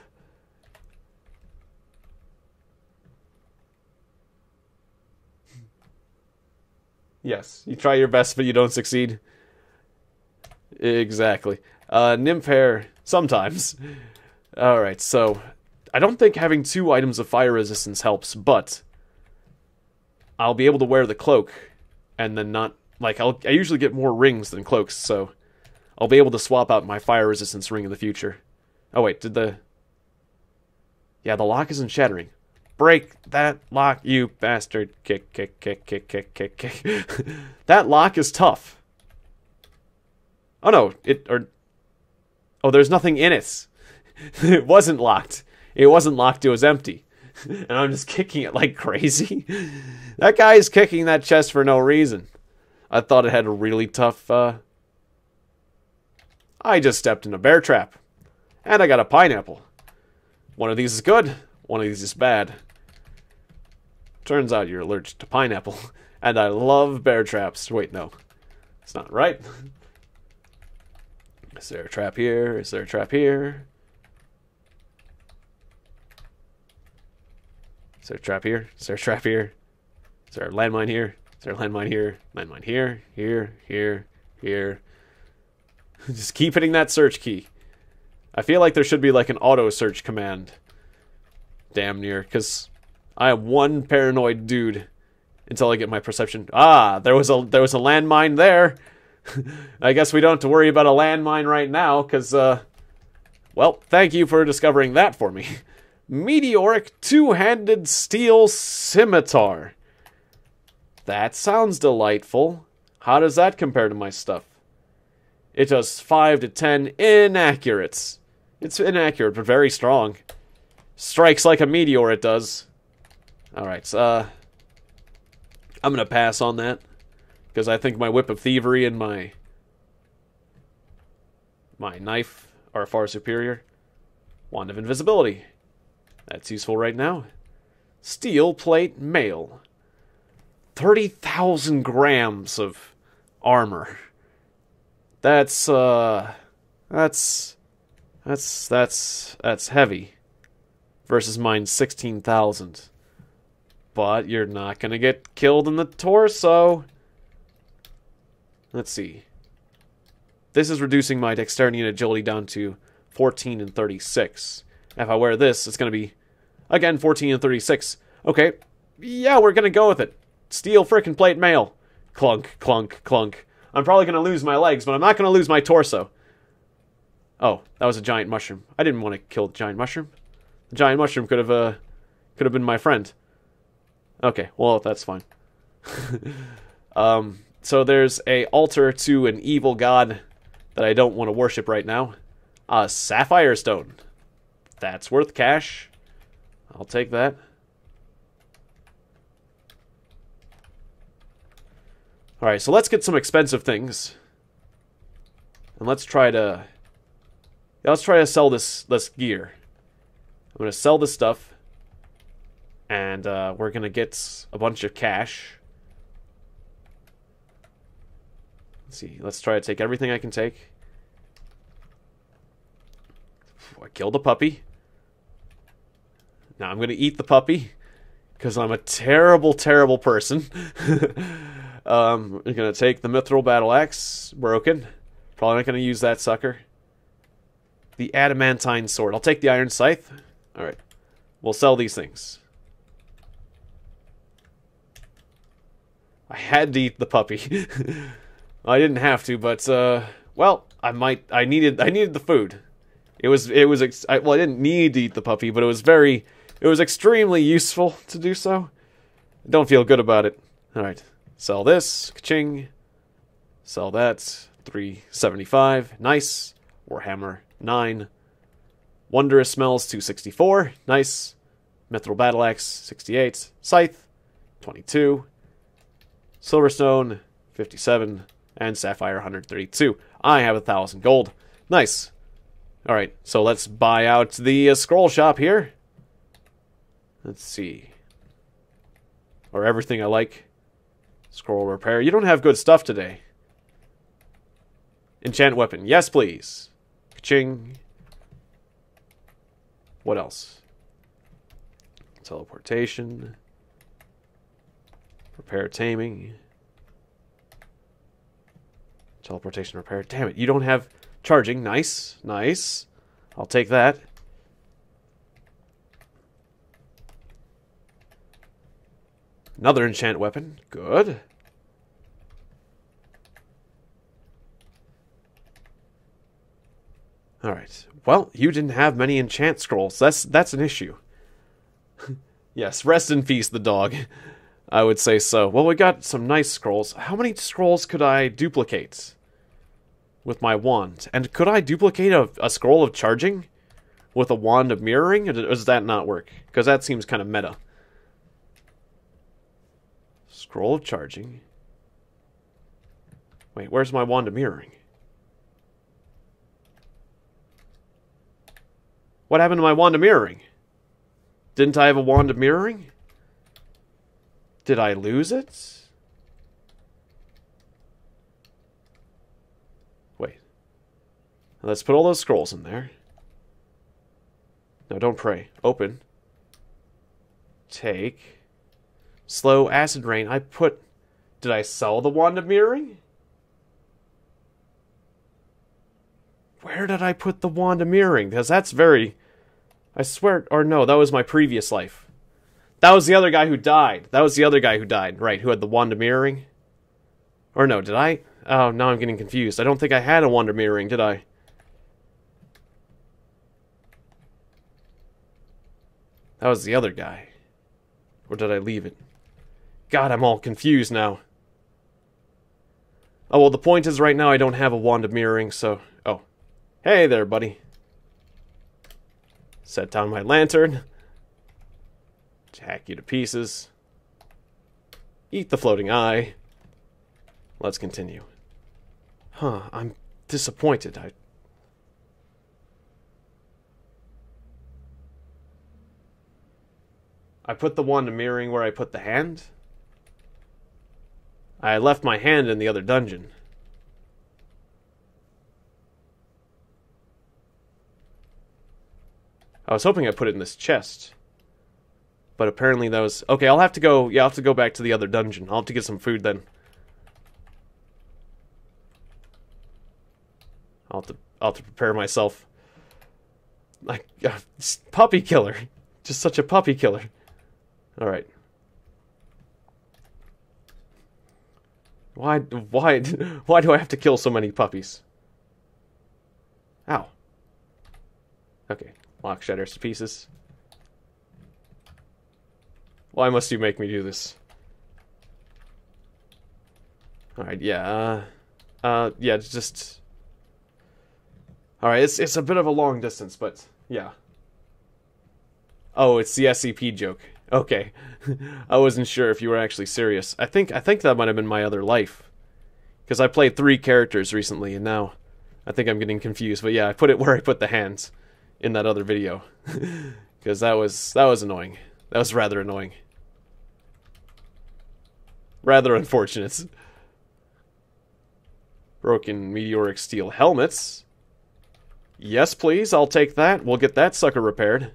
yes, you try your best, but you don't succeed. Exactly. Uh, nymph hair, sometimes. [LAUGHS] Alright, so I don't think having two items of fire resistance helps, but I'll be able to wear the cloak and then not like I'll I usually get more rings than cloaks, so I'll be able to swap out my fire resistance ring in the future. Oh wait, did the Yeah, the lock isn't shattering. Break that lock, you bastard. Kick, kick, kick, kick, kick, kick, kick. [LAUGHS] that lock is tough. Oh no, it or Oh, there's nothing in it. [LAUGHS] it wasn't locked. It wasn't locked, it was empty. [LAUGHS] and I'm just kicking it like crazy. that guy is kicking that chest for no reason. I thought it had a really tough, uh... I just stepped in a bear trap. And I got a pineapple. One of these is good, one of these is bad. Turns out you're allergic to pineapple. [LAUGHS] And I love bear traps. Wait, no. It's not right. Is there a trap here? Is there a trap here? Is there a trap here? Is there a trap here? Is there a landmine here? Is there a landmine here? Landmine here, here, here, here. [LAUGHS] Just keep hitting that search key. I feel like there should be like an auto search command. Damn near, because I am one paranoid dude until I get my perception. Ah, there was a there was a landmine there. [LAUGHS] I guess we don't have to worry about a landmine right now, because, uh, well, thank you for discovering that for me. [LAUGHS] Meteoric two-handed steel scimitar. That sounds delightful. How does that compare to my stuff? It does 5 to 10 inaccurates. It's inaccurate, but very strong. Strikes like a meteor, it does. Alright, uh... I'm gonna pass on that. Because I think my Whip of Thievery and my... My knife are far superior. Wand of Invisibility. That's useful right now. Steel plate mail. 30,000 grams of armor. That's, uh, that's, that's, that's, that's heavy. Versus mine 16,000. But you're not gonna get killed in the torso. Let's see. This is reducing my dexterity and agility down to 14 and 36. If I wear this, it's gonna be, again, 14 and 36. Okay, yeah, we're gonna go with it. Steel frickin' plate mail. Clunk, clunk, clunk. I'm probably going to lose my legs, but I'm not going to lose my torso. Oh, that was a giant mushroom. I didn't want to kill the giant mushroom. The giant mushroom could have uh could have been my friend. Okay, well that's fine. [LAUGHS] um, so there's a altar to an evil god that I don't want to worship right now. A sapphire stone. That's worth cash. I'll take that. Alright, so let's get some expensive things. And let's try to... Let's try to sell this, this gear. I'm going to sell this stuff. And uh, we're going to get a bunch of cash. Let's see. Let's try to take everything I can take. I killed the puppy. Now I'm going to eat the puppy. Because I'm a terrible, terrible person. [LAUGHS] Um, I'm going to take the Mithril Battle Axe, broken. Probably not going to use that sucker. The Adamantine Sword. I'll take the Iron Scythe. Alright. We'll sell these things. I had to eat the puppy. [LAUGHS] I didn't have to, but, uh, well, I might, I needed, I needed the food. It was, it was, I, well, I didn't need to eat the puppy, but it was very, it was extremely useful to do so. Don't feel good about it. Alright. Sell this. Ka-ching. Sell that. 375. Nice. Warhammer 9. Wondrous Smells 264. Nice. Mithril Battle Axe 68. Scythe 22. Silverstone 57. And Sapphire 132. I have a thousand gold. Nice. Alright, so let's buy out the uh, scroll shop here. Let's see. Or everything I like. Scroll repair. You don't have good stuff today. Enchant weapon. Yes, please. Ching. What else? Teleportation. Repair taming. Teleportation repair. Damn it, you don't have charging. Nice. Nice. I'll take that. Another enchant weapon. Good. Alright. Well, you didn't have many enchant scrolls. That's that's an issue. [LAUGHS] yes, rest in peace, the dog. [LAUGHS] I would say so. Well, we got some nice scrolls. How many scrolls could I duplicate with my wand? And could I duplicate a, a scroll of charging with a wand of mirroring? Or does that not work? Because that seems kind of meta. Scroll of charging. Wait, where's my wand of mirroring? What happened to my wand of mirroring? Didn't I have a wand of mirroring? Did I lose it? Wait. Let's put all those scrolls in there. No, don't pray. Open. Take. Slow acid rain. I put Did I sell the wand of mirroring? Where did I put the wand of mirroring? Because that's very. I swear. Or no, that was my previous life. That was the other guy who died. That was the other guy who died, right? Who had the wand mirroring? Or no, did I? Oh, now I'm getting confused. I don't think I had a wand mirroring, did I? That was the other guy. Or did I leave it? God, I'm all confused now. Oh, well, the point is right now I don't have a wand of mirroring, so... Oh. Hey there, buddy. Set down my lantern. Hack you to pieces. Eat the floating eye. Let's continue. Huh, I'm disappointed. I I put the wand mirroring where I put the hand. I left my hand in the other dungeon. I was hoping I put it in this chest. But apparently that was... Okay, I'll have to go... Yeah, I'll have to go back to the other dungeon. I'll have to get some food then. I'll have to, I'll have to prepare myself. Like, uh, puppy killer. Just such a puppy killer. Alright. Why, why, [LAUGHS] why do I have to kill so many puppies? Ow. Okay, lock shatters to pieces. Why must you make me do this? Alright, yeah, uh, uh, yeah, just... Alright, it's, it's a bit of a long distance, but, yeah. Oh, it's the SCP joke. Okay. [LAUGHS] I wasn't sure if you were actually serious. I think I think that might have been my other life. Cuz I played 3 characters recently and now I think I'm getting confused. But yeah, I put it [LAUGHS] where I put the hands in that other video. [LAUGHS] Cuz that was that was annoying. That was rather annoying. Rather unfortunate. Broken meteoric steel helmets. Yes, please. I'll take that. We'll get that sucker repaired.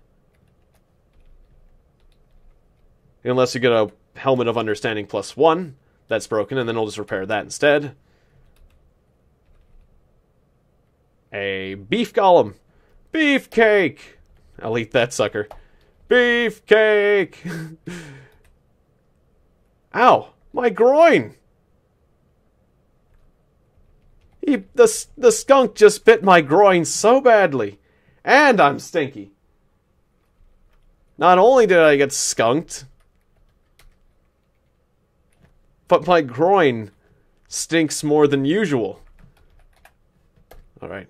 Unless you get a helmet of understanding plus one that's broken, and then I'll just repair that instead. A beef golem. Beefcake! I'll eat that sucker. Beefcake! Ow! My groin! He, the, the skunk just bit my groin so badly. And I'm stinky. Not only did I get skunked, but my groin stinks more than usual. Alright.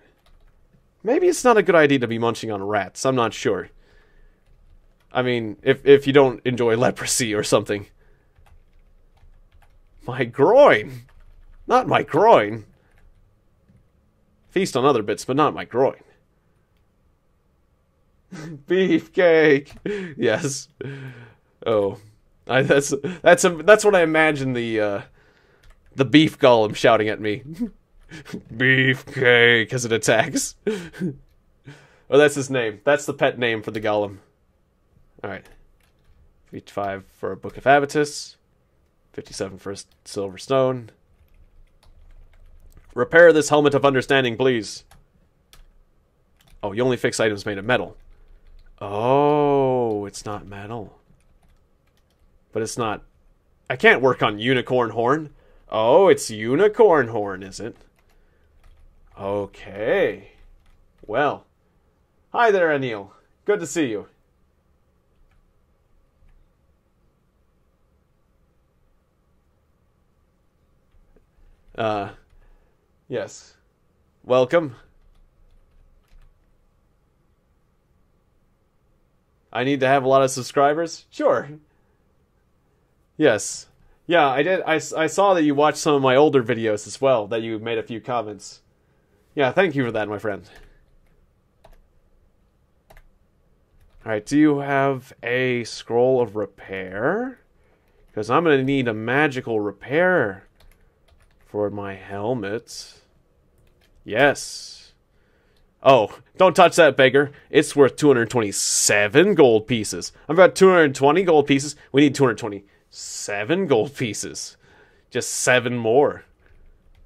Maybe it's not a good idea to be munching on rats. I'm not sure. I mean, if, if you don't enjoy leprosy or something. My groin! Not my groin! Feast on other bits, but not my groin. [LAUGHS] Beefcake! Yes. Oh. I, that's that's a, that's what I imagine the uh, the beef golem shouting at me. [LAUGHS] Beefcake as it attacks. [LAUGHS] oh, that's his name. That's the pet name for the golem. All right. 55 for a book of habitus. 57 for a silver stone. Repair this helmet of understanding, please. Oh, you only fix items made of metal. Oh, it's not metal but it's not. I can't work on unicorn horn. Oh, it's unicorn horn, is it? Okay. Well. Hi there, Anil. Good to see you. Uh, yes. Welcome. I need to have a lot of subscribers? Sure. Yes. Yeah, I did. I, I saw that you watched some of my older videos as well, that you made a few comments. Yeah, thank you for that, my friend. Alright, do you have a scroll of repair? Because I'm going to need a magical repair for my helmet. Yes. Oh, don't touch that beggar. It's worth 227 gold pieces. I've got 220 gold pieces. We need 227 gold pieces. Just seven more.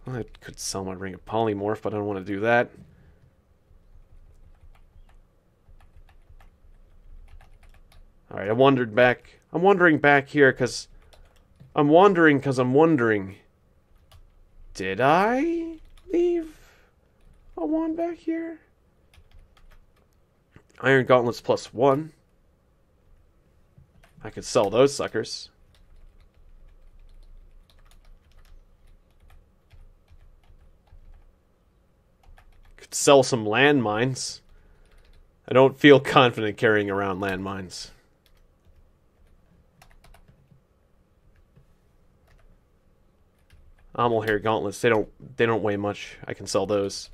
I could sell my ring of polymorph, but I don't want to do that. Alright, I wandered back. I'm wandering back here because... I'm wandering because I'm wondering... Did I leave a wand back here? Iron gauntlets plus one. I could sell those suckers. Could sell some landmines. I don't feel confident carrying around landmines. Ommel hair gauntlets. They don't they don't weigh much. I can sell those.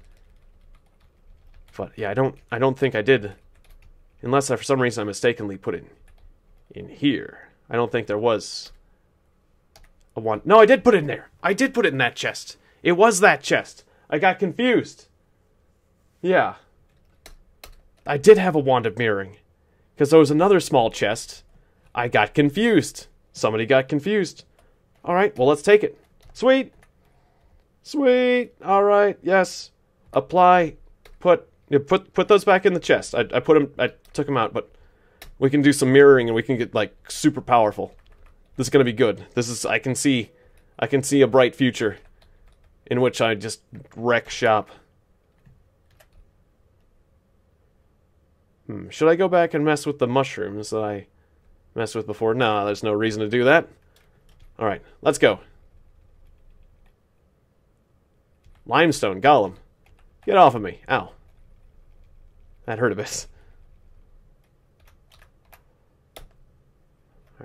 But yeah, I don't I don't think I did. Unless I, for some reason I mistakenly put it in here. I don't think there was a one. No, I did put it in there. I did put it in that chest. It was that chest. I got confused. Yeah. I did have a wand of mirroring. Because there was another small chest. I got confused. Somebody got confused. Alright, well, let's take it. Sweet. Sweet. All right. Yes. Apply. Put put put those back in the chest. I I put them. I took them out, but we can do some mirroring and we can get like super powerful. This is gonna be good. This is. I can see. I can see a bright future, in which I just wreck shop. Hmm. Should I go back and mess with the mushrooms that I messed with before? No, there's no reason to do that. All right. Let's go. Limestone golem. Get off of me. Ow. That hurt a bit.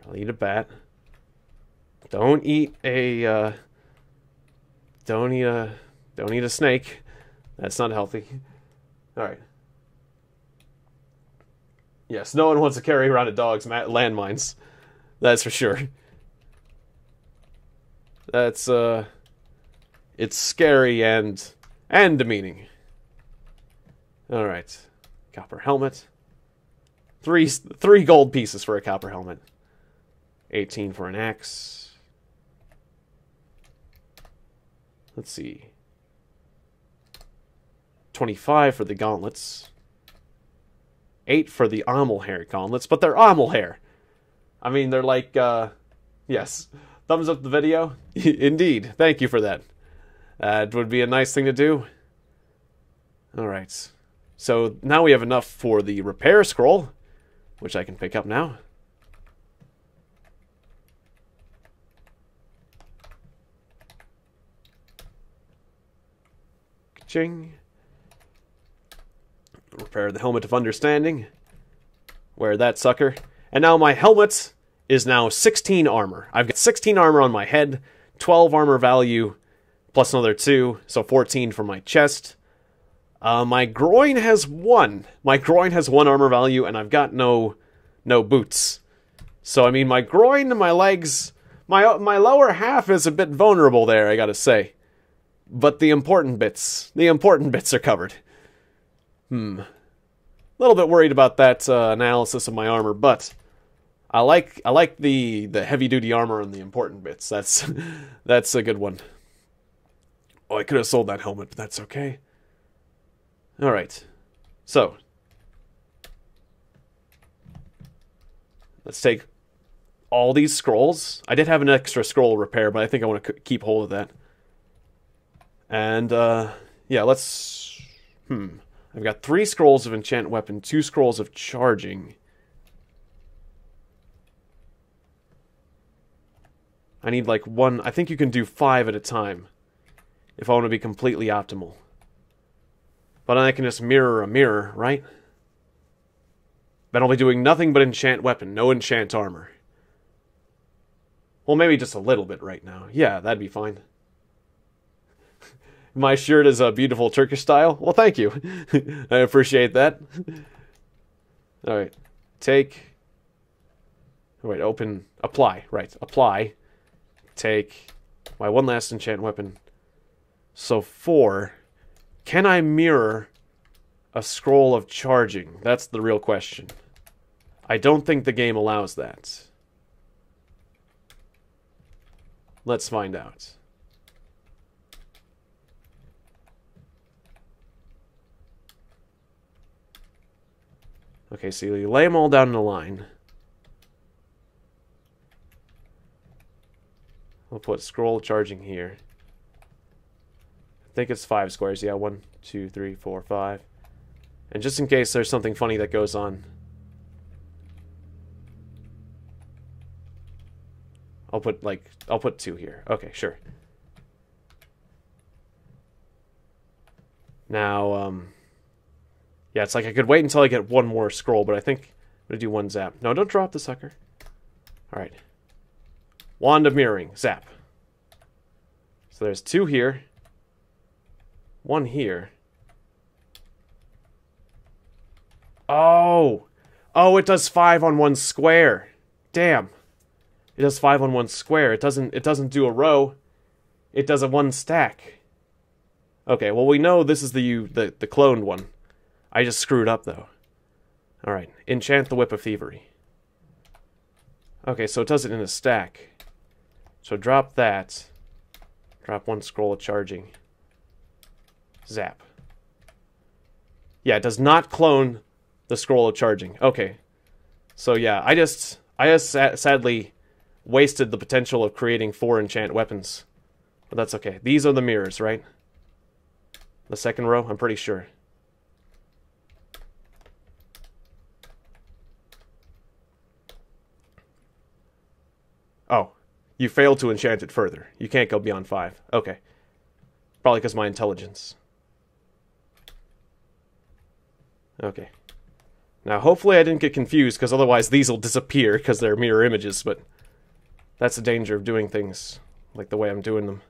I'll eat a bat. Don't eat a, uh, don't eat a, don't eat a snake. That's not healthy. Alright. Yes, no one wants to carry around a dog's landmines. That's for sure. That's, uh... It's scary and and demeaning. All right, copper helmet. Three three gold pieces for a copper helmet. 18 for an axe. Let's see. 25 for the gauntlets. 8 for the Ommel hair gauntlets, but they're Ommel hair. I mean, they're like, uh, yes. Thumbs up the video? [LAUGHS] Indeed. Thank you for that. Uh, that would be a nice thing to do. Alright. So now we have enough for the repair scroll, which I can pick up now. Ching. Repair the helmet of understanding. Wear that sucker. And now my helmet is now 16 armor. I've got 16 armor on my head, 12 armor value, plus another two, so 14 for my chest. Uh, my groin has one. My groin has one armor value, and I've got no no boots. So I mean, my groin my legs, my my lower half is a bit vulnerable there. I gotta say, but the important bits, the important bits are covered. Hmm. A little bit worried about that uh, analysis of my armor, but I like I like the the heavy duty armor and the important bits. That's [LAUGHS] that's a good one. Oh, I could have sold that helmet, but that's okay. Alright. So. Let's take all these scrolls. I did have an extra scroll repair, but I think I want to keep hold of that. And, uh, yeah, let's... Hmm. I've got three scrolls of enchant weapon, two scrolls of charging. I need, like, one... I think you can do five at a time if I want to be completely optimal. But I can just mirror a mirror, right? Then I'll be doing nothing but enchant weapon, no enchant armor. Well, maybe just a little bit right now. Yeah, that'd be fine. [LAUGHS] My shirt is a beautiful Turkish style. Well, thank you. [LAUGHS] I appreciate that. All right. Take. Wait, open. Apply. Right. Apply. Take my one last enchant weapon. So four, can I mirror a scroll of charging? That's the real question. I don't think the game allows that. Let's find out. Okay, so you lay them all down in a line. We'll put scroll charging here. I think it's five squares. Yeah, one, two, three, four, five. And just in case there's something funny that goes on, I'll put like I'll put two here. Okay, sure. Now, um, yeah, it's like I could wait until I get one more scroll, but I think I'm gonna do one zap. No, don't drop the sucker. All right. Wand of Mirroring, zap. So there's two here, one here. Oh, oh, it does five on one square. Damn, it does five on one square. It doesn't. It doesn't do a row. It does a one stack. Okay, well we know this is the the the cloned one. I just screwed up though. All right, enchant the whip of thievery. Okay, so it does it in a stack. So drop that. Drop one scroll of charging. Zap. Yeah, it does not clone the scroll of charging. Okay. So yeah, I just I just sadly wasted the potential of creating four enchant weapons. But that's okay. These are the mirrors, right? The second row, I'm pretty sure. Oh, you failed to enchant it further. You can't go beyond five. Okay. Probably because my intelligence. Okay. Now, hopefully I didn't get confused, because otherwise these will disappear, because they're mirror images, but that's the danger of doing things like the way I'm doing them.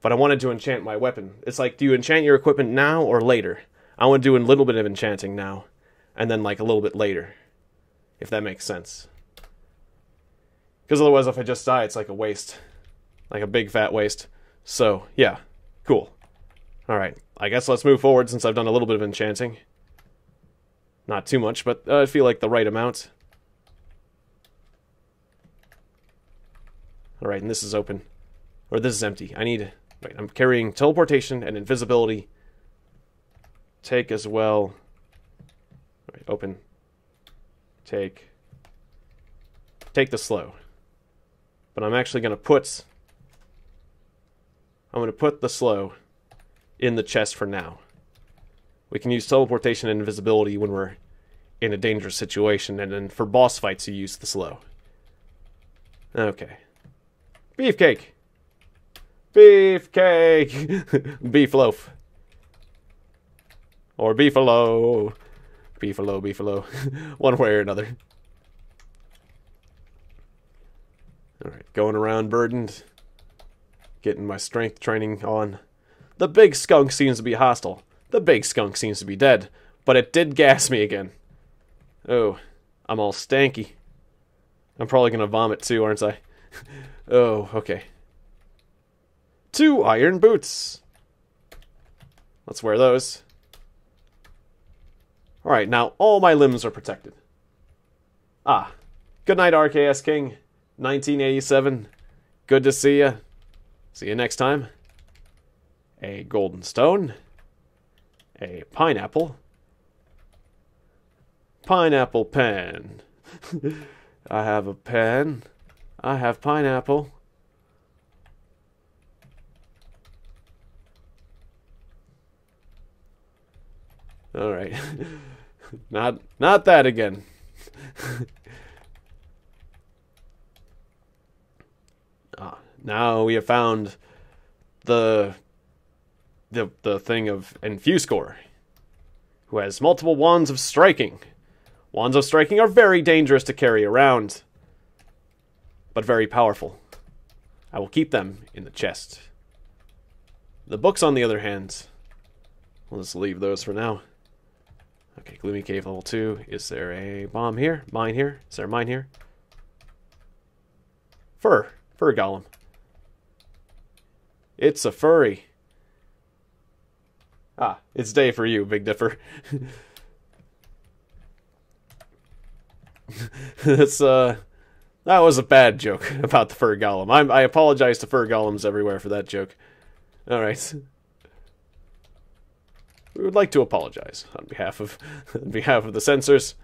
But I wanted to enchant my weapon. It's like, do you enchant your equipment now or later? I want to do a little bit of enchanting now, and then like a little bit later, if that makes sense. Because otherwise, if I just die, it's like a waste. Like a big fat waste. So, yeah. Cool. Alright, I guess let's move forward since I've done a little bit of enchanting. Not too much, but uh, I feel like the right amount. Alright, and this is open. Or this is empty. I need... Right, I'm carrying teleportation and invisibility. Take as well. Right, open. Take. Take the slow but I'm actually going to put I'm going to put the slow in the chest for now. We can use teleportation and invisibility when we're in a dangerous situation, and then for boss fights you use the slow. Okay. Beefcake! Beefcake! [LAUGHS] beef loaf. Or beefalo. Beefalo, beefalo. [LAUGHS] One way or another. Alright, going around burdened. Getting my strength training on. The big skunk seems to be hostile. The big skunk seems to be dead. But it did gas me again. Oh, I'm all stanky. I'm probably gonna vomit too, aren't I? [LAUGHS] oh, okay. Two iron boots. Let's wear those. Alright, now all my limbs are protected. Ah. Good night, RKS King. 1987. Good to see you. See you next time. A golden stone. A pineapple. Pineapple pen. [LAUGHS] I have a pen. I have pineapple. All right. [LAUGHS] not not that again. [LAUGHS] Ah, now we have found the the the thing of Infuscor, who has multiple wands of striking. Wands of striking are very dangerous to carry around, but very powerful. I will keep them in the chest. The books, on the other hand, we'll just leave those for now. Okay, Gloomy Cave level 2. Is there a bomb here? Mine here? Is there a mine here? Fur Fur golem. It's a furry. Ah, it's day for you, Big Dipper. [LAUGHS] That's uh That was a bad joke [LAUGHS] about the fur golem. I'm, I apologize to fur golems everywhere for that joke. All right. We would like to apologize on behalf of [LAUGHS] on behalf of the censors.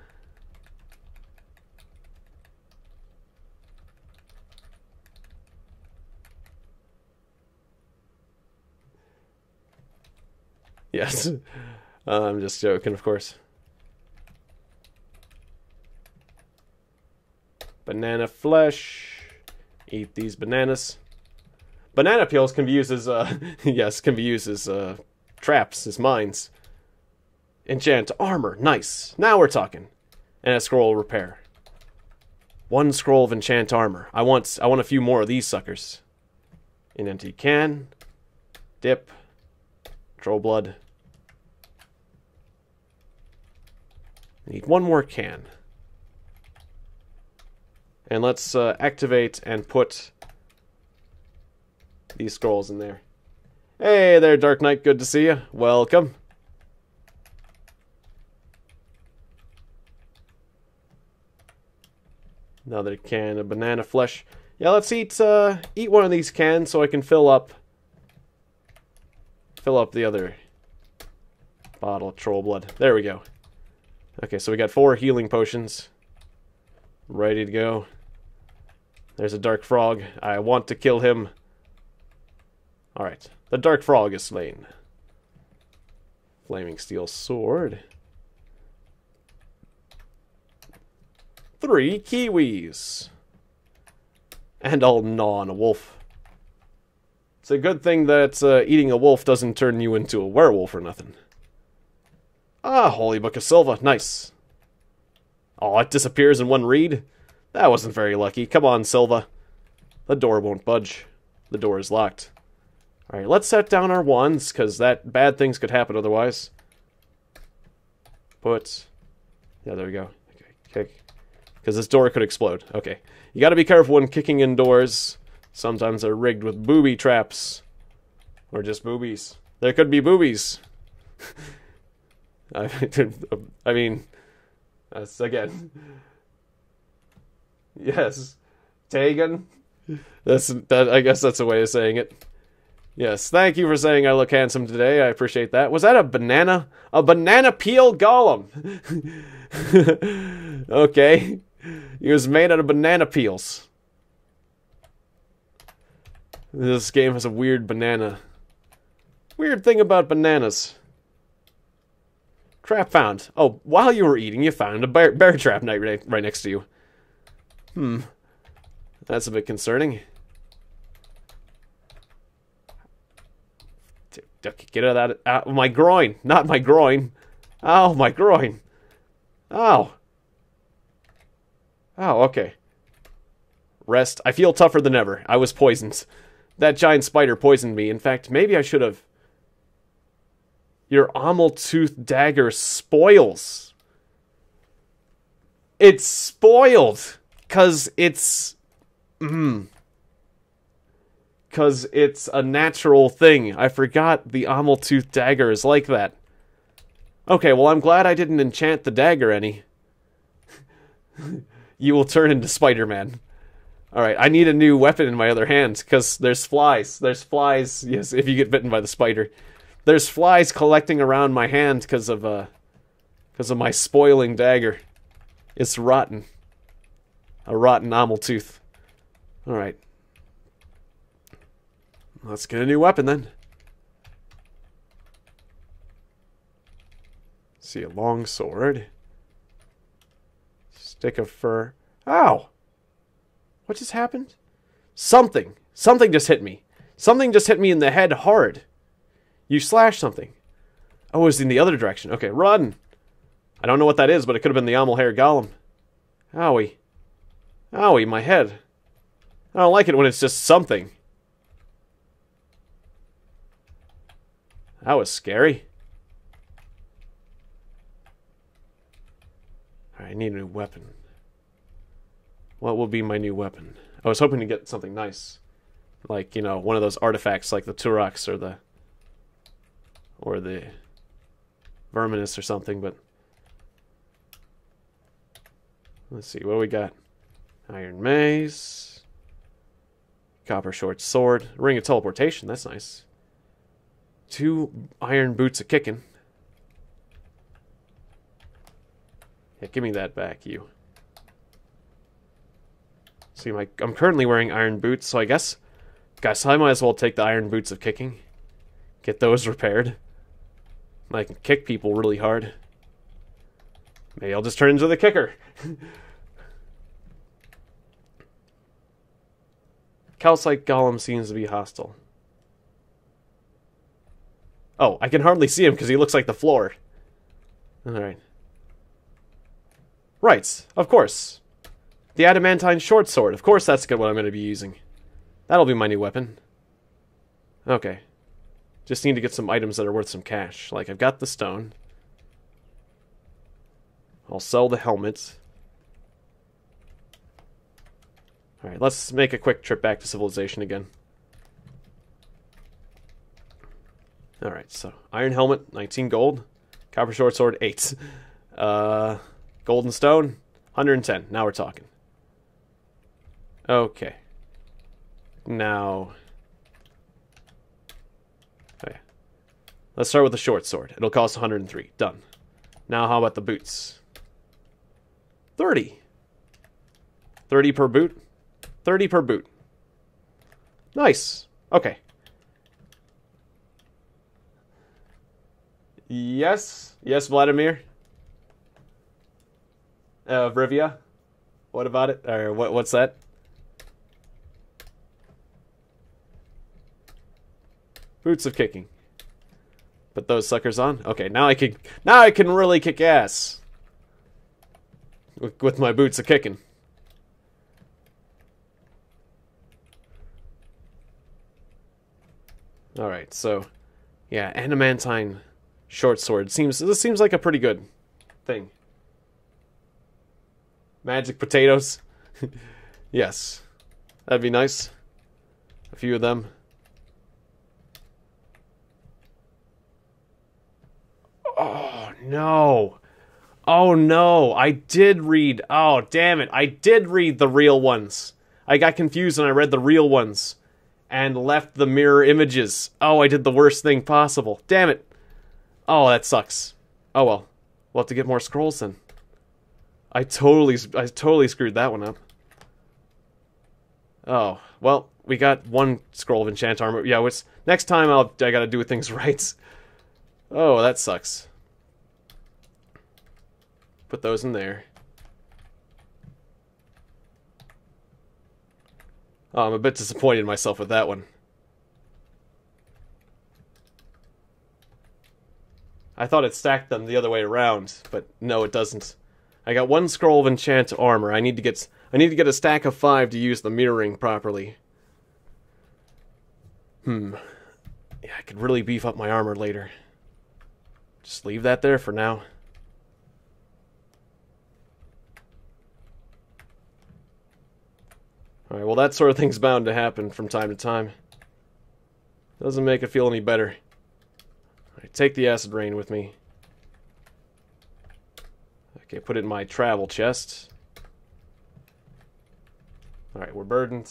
Yes. [LAUGHS] Uh, I'm just joking, of course. Banana flesh. Eat these bananas. Banana peels can be used as, uh, [LAUGHS] yes, can be used as, uh, traps, as mines. Enchant armor. Nice. Now we're talking. And a scroll repair. One scroll of enchant armor. I want, I want a few more of these suckers. An empty can. Dip. Troll blood. Need one more can. And let's uh, activate and put these scrolls in there. Hey there, Dark Knight. Good to see you. Welcome. Another can of banana flesh. Yeah, let's eat uh, eat one of these cans so I can fill up fill up the other bottle of troll blood. There we go. Okay, so we got four healing potions. Ready to go. There's a dark frog. I want to kill him. Alright. The dark frog is slain. Flaming steel sword. Three kiwis. And I'll gnaw on a wolf. It's a good thing that uh, eating a wolf doesn't turn you into a werewolf or nothing. Ah, Holy Book of Silva. Nice. Oh, it disappears in one read? That wasn't very lucky. Come on, Silva. The door won't budge. The door is locked. Alright, let's set down our wands, because that bad things could happen otherwise. Put... Yeah, there we go. Okay, kick. Because this door could explode. Okay. You gotta be careful when kicking in doors. Sometimes they're rigged with booby traps. Or just boobies. There could be boobies. [LAUGHS] I, mean, [LAUGHS] um, that's again. [LAUGHS] Yes, Tegan. That's that. I guess that's a way of saying it. Yes, thank you for saying I look handsome today. I appreciate that. Was that a banana? A banana peel golem. [LAUGHS] okay, he was made out of banana peels. This game has a weird banana. Weird thing about bananas. Trap found. Oh, while you were eating, you found a bear, bear trap right, right next to you. Hmm. That's a bit concerning. Get out of that. Out, my groin. Not my groin. Oh, my groin. Oh. Oh, okay. Rest. I feel tougher than ever. I was poisoned. That giant spider poisoned me. In fact, maybe I should have your Ommel tooth dagger spoils. It's spoiled because it's. Mm, because it's a natural thing. I forgot the Ommel tooth dagger is like that. Okay, well, I'm glad I didn't enchant the dagger any. [LAUGHS] you will turn into Spider Man. Alright, I need a new weapon in my other hand, because there's flies. There's flies, yes, if you get bitten by the spider. There's flies collecting around my hand because of uh because of my spoiling dagger. It's rotten. A rotten ommel tooth. Alright. Let's get a new weapon then. see a long sword. Stick of fur. Ow! What just happened? Something. Something just hit me. Something just hit me in the head hard. You slash something. Oh, was in the other direction. Okay, run! I don't know what that is, but it could have been the Ommel hair Golem. Owie. Owie, my head. I don't like it when it's just something. That was scary. I need a new weapon. What will be my new weapon? I was hoping to get something nice. Like, you know, one of those artifacts like the Turox or the or the Verminous or something, but let's see what we got. Iron mace. Copper short sword. Ring of teleportation. That's nice. Two iron boots a kicking. Yeah, give me that back, you. See, my, I'm currently wearing iron boots, so I guess, guys, I might as well take the iron boots of kicking. Get those repaired. I can kick people really hard. Maybe I'll just turn into the kicker. [LAUGHS] Calcite Golem seems to be hostile. Oh, I can hardly see him because he looks like the floor. Alright. Right, of course. The adamantine short sword. Of course that's good what I'm going to be using. That'll be my new weapon. Okay. Just need to get some items that are worth some cash. Like, I've got the stone. I'll sell the helmet. Alright, let's make a quick trip back to civilization again. Alright, so iron helmet, 19 gold. Copper short sword, 8. [LAUGHS] Uh, golden stone, 110. Now we're talking. Okay. Now... Oh yeah. Let's start with the short sword. It'll cost 103. Done. Now how about the boots? 30. 30 per boot? 30 per boot. Nice. Okay. Yes. Yes, Vladimir. Uh, Rivia. What about it? Or what? What's that? Boots of kicking. Put those suckers on. Okay, now I can. Now I can really kick ass. With, with my boots a kicking. Alright, so yeah, adamantine short sword seems this seems like a pretty good thing. Magic potatoes. [LAUGHS] yes. That'd be nice. A few of them. Oh no. Oh no, I did read. Oh damn it. I did read the real ones. I got confused and I read the real ones and left the mirror images. Oh, I did the worst thing possible. Damn it. Oh, that sucks. Oh well. We'll have to get more scrolls then. I totally I totally screwed that one up. Oh, well, we got one scroll of enchant armor. Yeah, what's next time I'll I got to do things [LAUGHS] right. Oh, that sucks. Put those in there. Oh, I'm a bit disappointed in myself with that one. I thought it stacked them the other way around, but no, it doesn't. I got one scroll of enchant armor. I need to get I need to get a stack of five to use the mirroring properly. Hmm. Yeah, I could really beef up my armor later. Just leave that there for now. Alright, well that sort of thing's bound to happen from time to time. Doesn't make it feel any better. Take the acid rain with me. Okay, put it in my travel chest. Alright, we're burdened.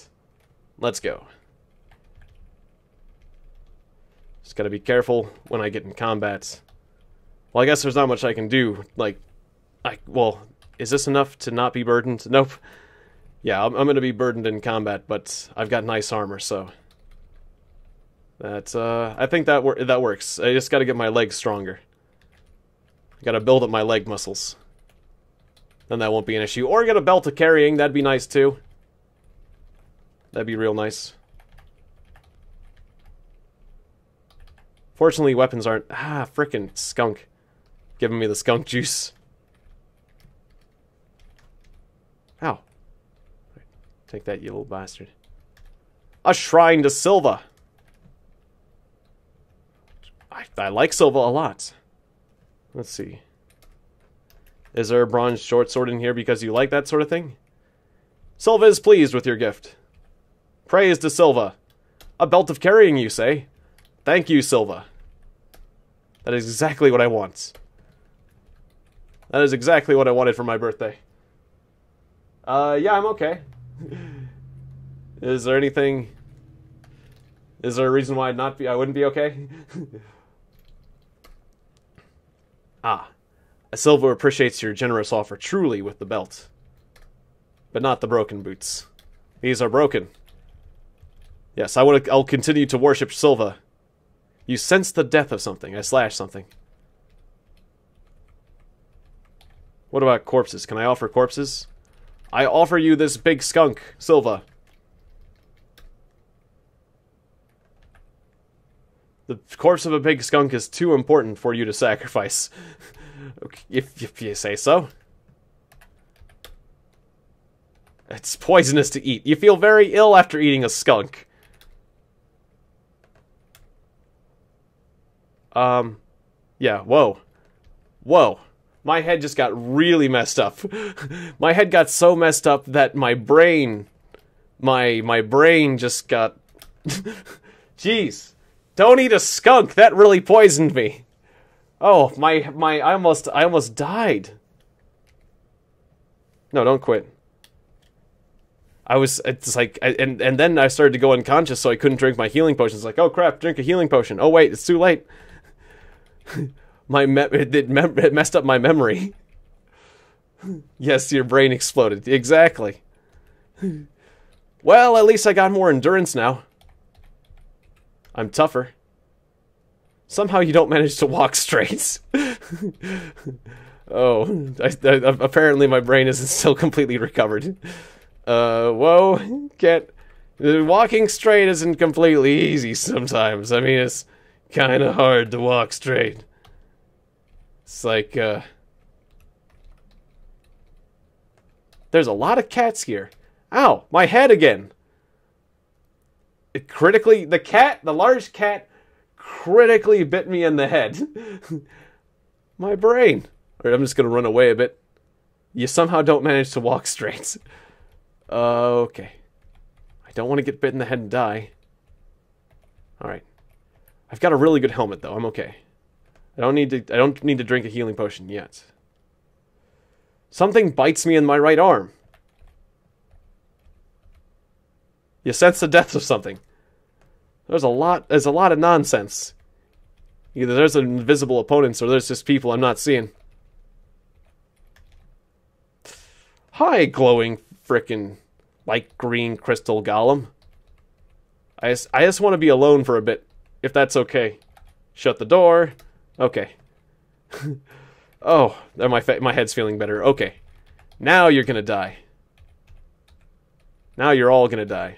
Let's go. Just gotta be careful when I get in combat. Well, I guess there's not much I can do. Like, I, well, is this enough to not be burdened? Nope. Yeah, I'm, I'm going to be burdened in combat, but I've got nice armor, so that uh, I think that wor that works. I just got to get my legs stronger. Got to build up my leg muscles. Then that won't be an issue. Or get a belt of carrying. That'd be nice too. That'd be real nice. Fortunately, weapons aren't... Ah, frickin' skunk. Giving me the skunk juice. Ow. Take that, you little bastard. A shrine to Silva. I, I like Silva a lot. Let's see. Is there a bronze short sword in here because you like that sort of thing? Silva is pleased with your gift. Praise to Silva. A belt of carrying, you say? Thank you, Silva. That is exactly what I want. That is exactly what I wanted for my birthday. Uh, yeah, I'm okay. [LAUGHS] Is there anything? Is there a reason why I'd not be? I wouldn't be okay. [LAUGHS] ah, Silva appreciates your generous offer truly with the belt, but not the broken boots. These are broken. Yes, I would. I'll continue to worship Silva. You sense the death of something. I slash something. What about corpses? Can I offer corpses? I offer you this big skunk, Silva. The corpse of a big skunk is too important for you to sacrifice. [LAUGHS] if, if you say so. It's poisonous to eat. You feel very ill after eating a skunk. Um, yeah, whoa. Whoa. My head just got really messed up. [LAUGHS] my head got so messed up that my brain, my, my brain just got... [LAUGHS] Jeez. Don't eat a skunk. That really poisoned me. Oh, my, my, I almost, I almost died. No, don't quit. I was, it's like, and, and then I started to go unconscious, so I couldn't drink my healing potion. It's like, oh crap, drink a healing potion. Oh wait, it's too late. [LAUGHS] my me- it, it, messed up my memory. yes, your brain exploded. Exactly. well, at least I got more endurance now. I'm tougher. Somehow you don't manage to walk [LAUGHS] straight. [LAUGHS] oh, I, I, apparently my brain isn't still completely recovered. Uh, whoa, can't. Walking straight isn't completely easy sometimes. I mean, it's kind of hard to walk straight. It's like, uh... There's a lot of cats here. Ow, my head again. It critically, the cat, the large cat, critically bit me in the head. [LAUGHS] my brain. Alright, I'm just gonna run away a bit. You somehow don't manage to walk [LAUGHS] straight. Uh, okay. I don't want to get bit in the head and die. Alright. I've got a really good helmet though. I'm okay. I don't need to I don't need to drink a healing potion yet. Something bites me in my right arm. You sense the death of something. There's a lot there's a lot of nonsense. Either there's invisible opponents or there's just people I'm not seeing. Hi, glowing frickin' light green crystal golem. I just, I just want to be alone for a bit if that's okay. Shut the door. Okay. [LAUGHS] oh, uh, my my head's feeling better. Okay. Now you're gonna die. Now you're all gonna die.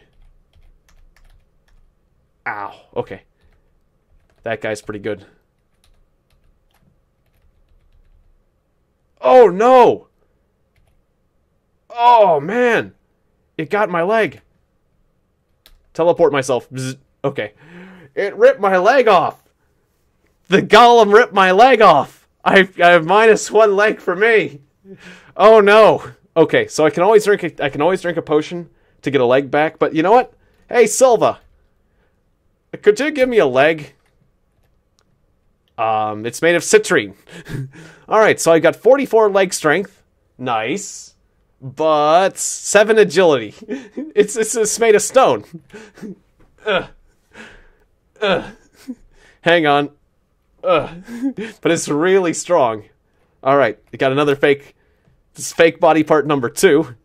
Ow. Okay. That guy's pretty good. Oh, no! Oh, man! It got my leg. Teleport myself. Bzz. Okay. It ripped my leg off. The golem ripped my leg off. I, I have minus one leg for me. Oh no. Okay, so I can always drink a, I can always drink a potion to get a leg back, but you know what? Hey Silva. Could you give me a leg? Um, it's made of citrine. [LAUGHS] Alright, so I got 44 leg strength. Nice. But 7 agility. [LAUGHS] it's, it's, it's made of stone. [LAUGHS] Ugh. Ugh. Hang on. Ugh. but it's really strong. All right, you got another fake. This fake body part number two.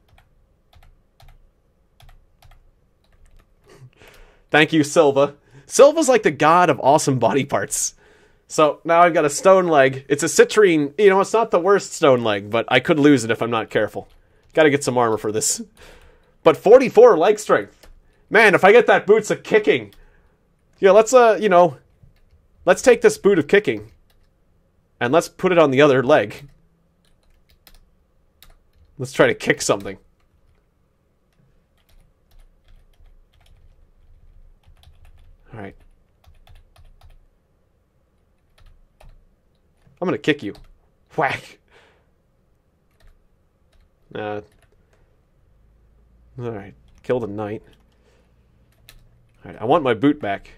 Thank you, Silva. Silva's like the god of awesome body parts. So now I've got a stone leg. It's a citrine. You know, it's not the worst stone leg, but I could lose it if I'm not careful. Got to get some armor for this. But 44 leg strength. Man, if I get that boots of kicking, yeah, let's uh, you know, let's take this boot of kicking and let's put it on the other leg. Let's try to kick something. All right. I'm gonna kick you. Whack. Uh. All right. Kill the knight. All right. I want my boot back.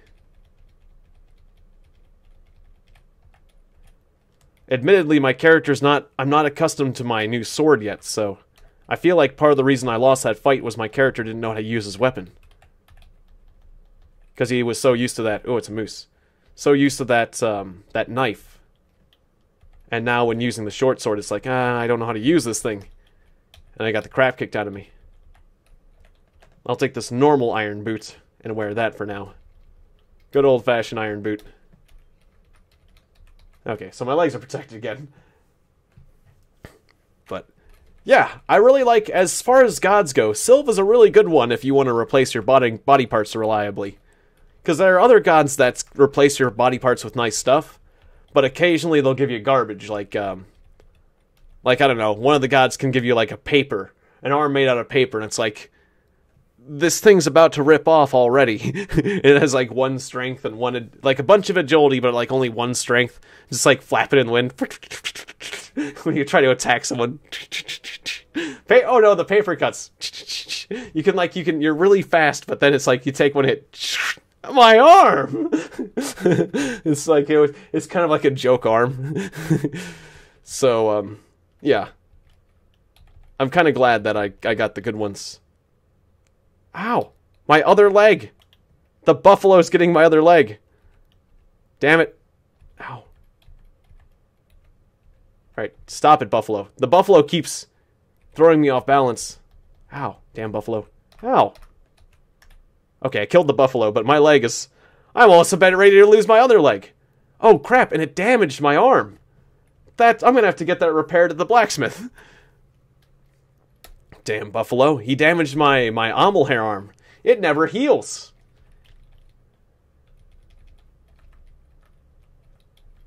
Admittedly, my character's not... I'm not accustomed to my new sword yet, so... I feel like part of the reason I lost that fight was my character didn't know how to use his weapon. Because he was so used to that. Oh, it's a moose. So used to that um, that knife. And now when using the short sword, it's like, ah, I don't know how to use this thing. And I got the crap kicked out of me. I'll take this normal iron boot and wear that for now. Good old-fashioned iron boot. Okay, so my legs are protected again. But, yeah, I really like, as far as gods go, Silva's a really good one if you want to replace your body, body parts reliably. Because there are other gods that replace your body parts with nice stuff, but occasionally they'll give you garbage, like, um, like, I don't know, one of the gods can give you, like, a paper, an arm made out of paper, and it's like, this thing's about to rip off already. [LAUGHS] it has like one strength and one like a bunch of agility, but like only one strength. Just like flapping in the wind [LAUGHS] when you try to attack someone. [LAUGHS] oh no, the paper cuts. You can like you can you're really fast, but then it's like you take one hit. My arm. it's like it was, it's kind of like a joke arm. so um, yeah. I'm kind of glad that I I got the good ones. Ow! My other leg! The buffalo's getting my other leg. Damn it. Ow. Alright, stop it, buffalo. The buffalo keeps throwing me off balance. Ow. Damn buffalo. Ow. Okay, I killed the buffalo, but my leg is... I'm also about ready to lose my other leg. Oh, crap, and it damaged my arm. That I'm gonna have to get that repaired at the blacksmith. [LAUGHS] Damn buffalo, he damaged my, my ommel hair arm. It never heals.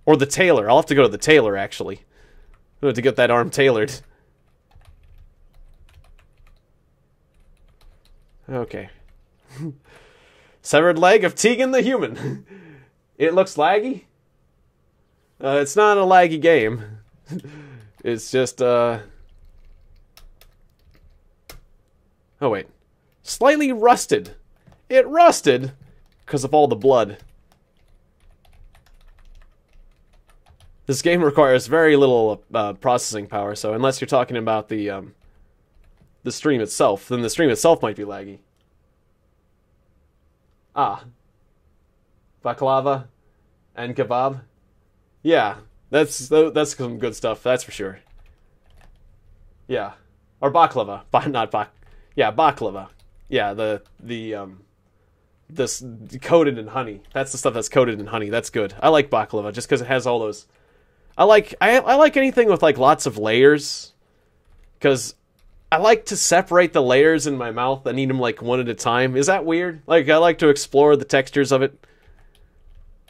Or the tailor. I'll have to go to the tailor, actually. to get that arm tailored. Okay. [LAUGHS] Severed leg of Tiegon the human. [LAUGHS] it looks laggy. Uh, it's not a laggy game. [LAUGHS] it's just, uh... Oh, wait. Slightly rusted. It rusted because of all the blood. This game requires very little uh, processing power, so unless you're talking about the um, the stream itself, then the stream itself might be laggy. Ah. Baklava and kebab. Yeah, that's that's some good stuff, that's for sure. Yeah. Or baklava, [LAUGHS] not bak yeah, baklava. Yeah, the the um this coated in honey. That's the stuff that's coated in honey. That's good. I like baklava just because it has all those. I like I I like anything with like lots of layers, because I like to separate the layers in my mouth and eat them like one at a time. Is that weird? Like I like to explore the textures of it.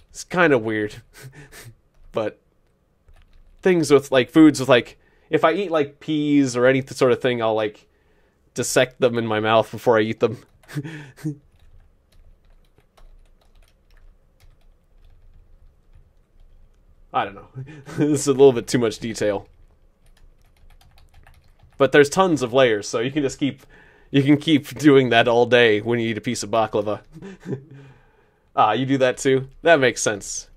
It's kind of weird, [LAUGHS] but things with like foods with like if I eat like peas or any sort of thing, I'll like dissect them in my mouth before I eat them. [LAUGHS] I don't know. [LAUGHS] this is a little bit too much detail. But there's tons of layers, so you can just keep you can keep doing that all day when you eat a piece of baklava. [LAUGHS] ah, you do that too? That makes sense.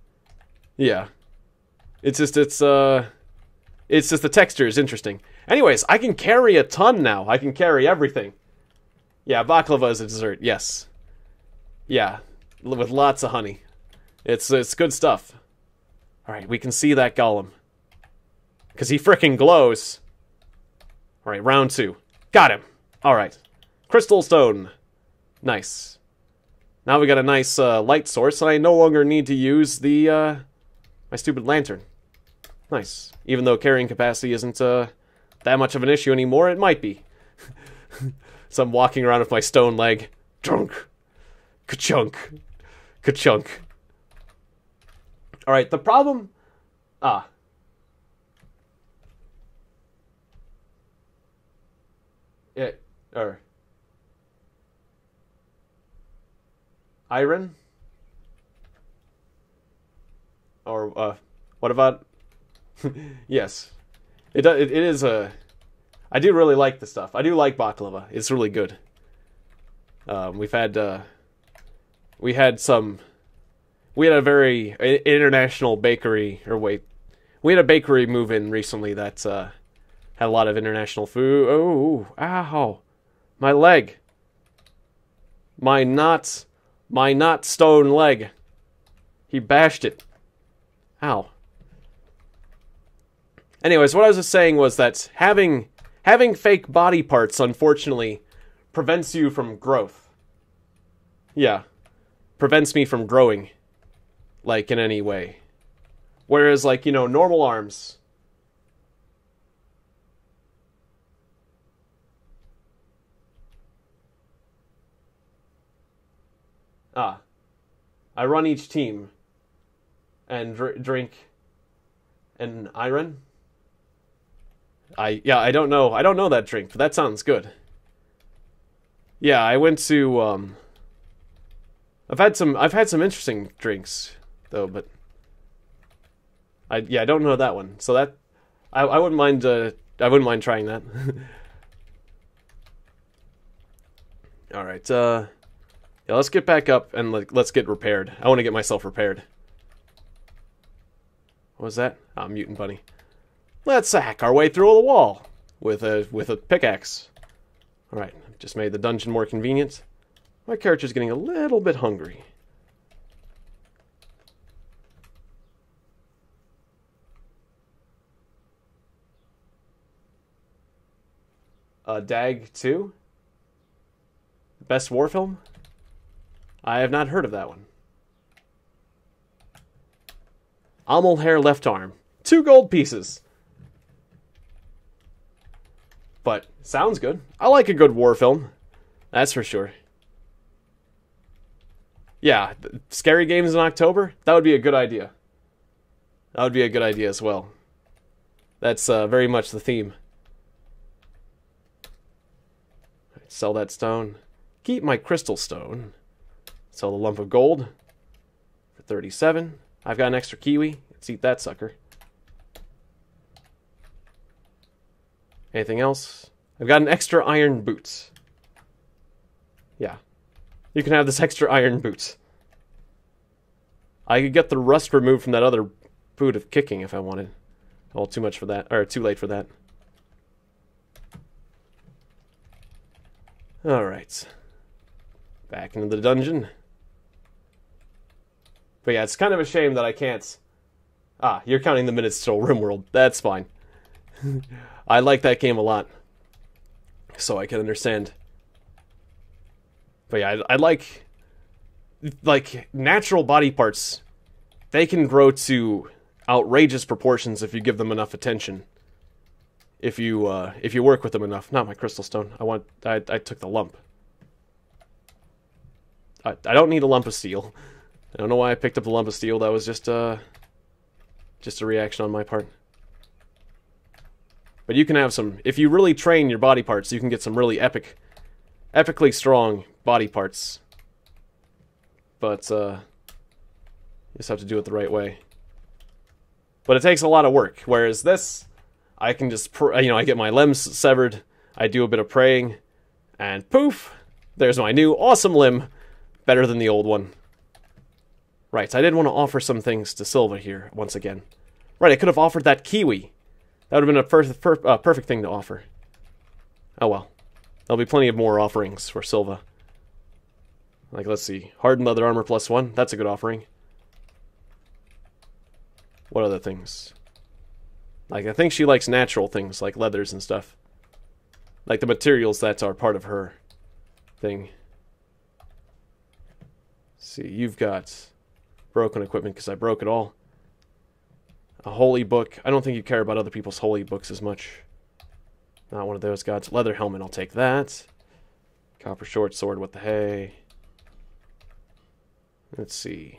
Yeah. It's just it's uh it's just the texture is interesting. Anyways, I can carry a ton now. I can carry everything. Yeah, baklava is a dessert. Yes. Yeah, with lots of honey. It's it's good stuff. All right, we can see that golem. Cuz he freaking glows. All right, round 2. Got him. All right. Crystal stone. Nice. Now we got a nice uh, light source, and I no longer need to use the uh, my stupid lantern. Nice. Even though carrying capacity isn't uh, that much of an issue anymore, it might be. [LAUGHS] so I'm walking around with my stone leg. Drunk. Ka-chunk. Ka-chunk. Alright, the problem... Ah. It... Er... Iron? Or, uh... What about... [LAUGHS] yes. It, it it is a. I do really like the stuff. I do like baklava. It's really good. Um, we've had uh, we had some. We had a very international bakery, or wait, we had a bakery move in recently that uh, Had a lot of international food. Oh, ow. My leg. My not, my not stone leg. He bashed it. Ow. Anyways, what I was saying was that having having fake body parts, unfortunately, prevents you from growth. Yeah, prevents me from growing, like in any way. Whereas, like you know, normal arms. Ah, I run each team and dr- drink an iron. I yeah, I don't know. I don't know that drink, but that sounds good. Yeah, I went to um I've had some I've had some interesting drinks though, but I yeah, I don't know that one. So that I I wouldn't mind uh I wouldn't mind trying that. [LAUGHS] All right. Uh yeah, let's get back up and like let's get repaired. I want to get myself repaired. What was that? Ah, mutant bunny. Let's hack our way through the wall with a with a pickaxe. All right, just made the dungeon more convenient. My character's getting a little bit hungry. Uh, Dag 2? Best war film? I have not heard of that one. Ommel hair left arm. Two gold pieces. But sounds good. I like a good war film. That's for sure. Yeah, scary games in October? That would be a good idea. That would be a good idea as well. That's uh, very much the theme. Sell that stone. Keep my crystal stone. Sell the lump of gold for 37. I've got an extra kiwi. Let's eat that sucker. Anything else? I've got an extra iron boots. Yeah. You can have this extra iron boots. I could get the rust removed from that other boot of kicking if I wanted. Oh, too much for that. Or too late for that. Alright. Back into the dungeon. But yeah, it's kind of a shame that I can't... Ah, you're counting the minutes till RimWorld. That's fine. [LAUGHS] I like that game a lot. So I can understand. But yeah, I, I like... Like, natural body parts. They can grow to outrageous proportions if you give them enough attention. If you, uh, if you work with them enough. Not my crystal stone. I want... I, I took the lump. I, I don't need a lump of steel. I don't know why I picked up the lump of steel. That was just, uh... Just a reaction on my part. But you can have some, if you really train your body parts, you can get some really epic, epically strong body parts. But, uh, you just have to do it the right way. But it takes a lot of work, whereas this, I can just, you know, I get my limbs severed, I do a bit of praying, and poof, there's my new awesome limb, better than the old one. Right, I did want to offer some things to Silva here, once again. Right, I could have offered that kiwi. That would have been a per uh, perfect thing to offer. Oh well. There'll be plenty of more offerings for Silva. Like, let's see. Hardened leather armor plus one. That's a good offering. What other things? Like, I think she likes natural things, like leathers and stuff. Like the materials that are part of her thing. See, you've got broken equipment because I broke it all. A holy book. I don't think you care about other people's holy books as much. Not one of those gods. Leather helmet, I'll take that. Copper short sword, what the hey. Let's see.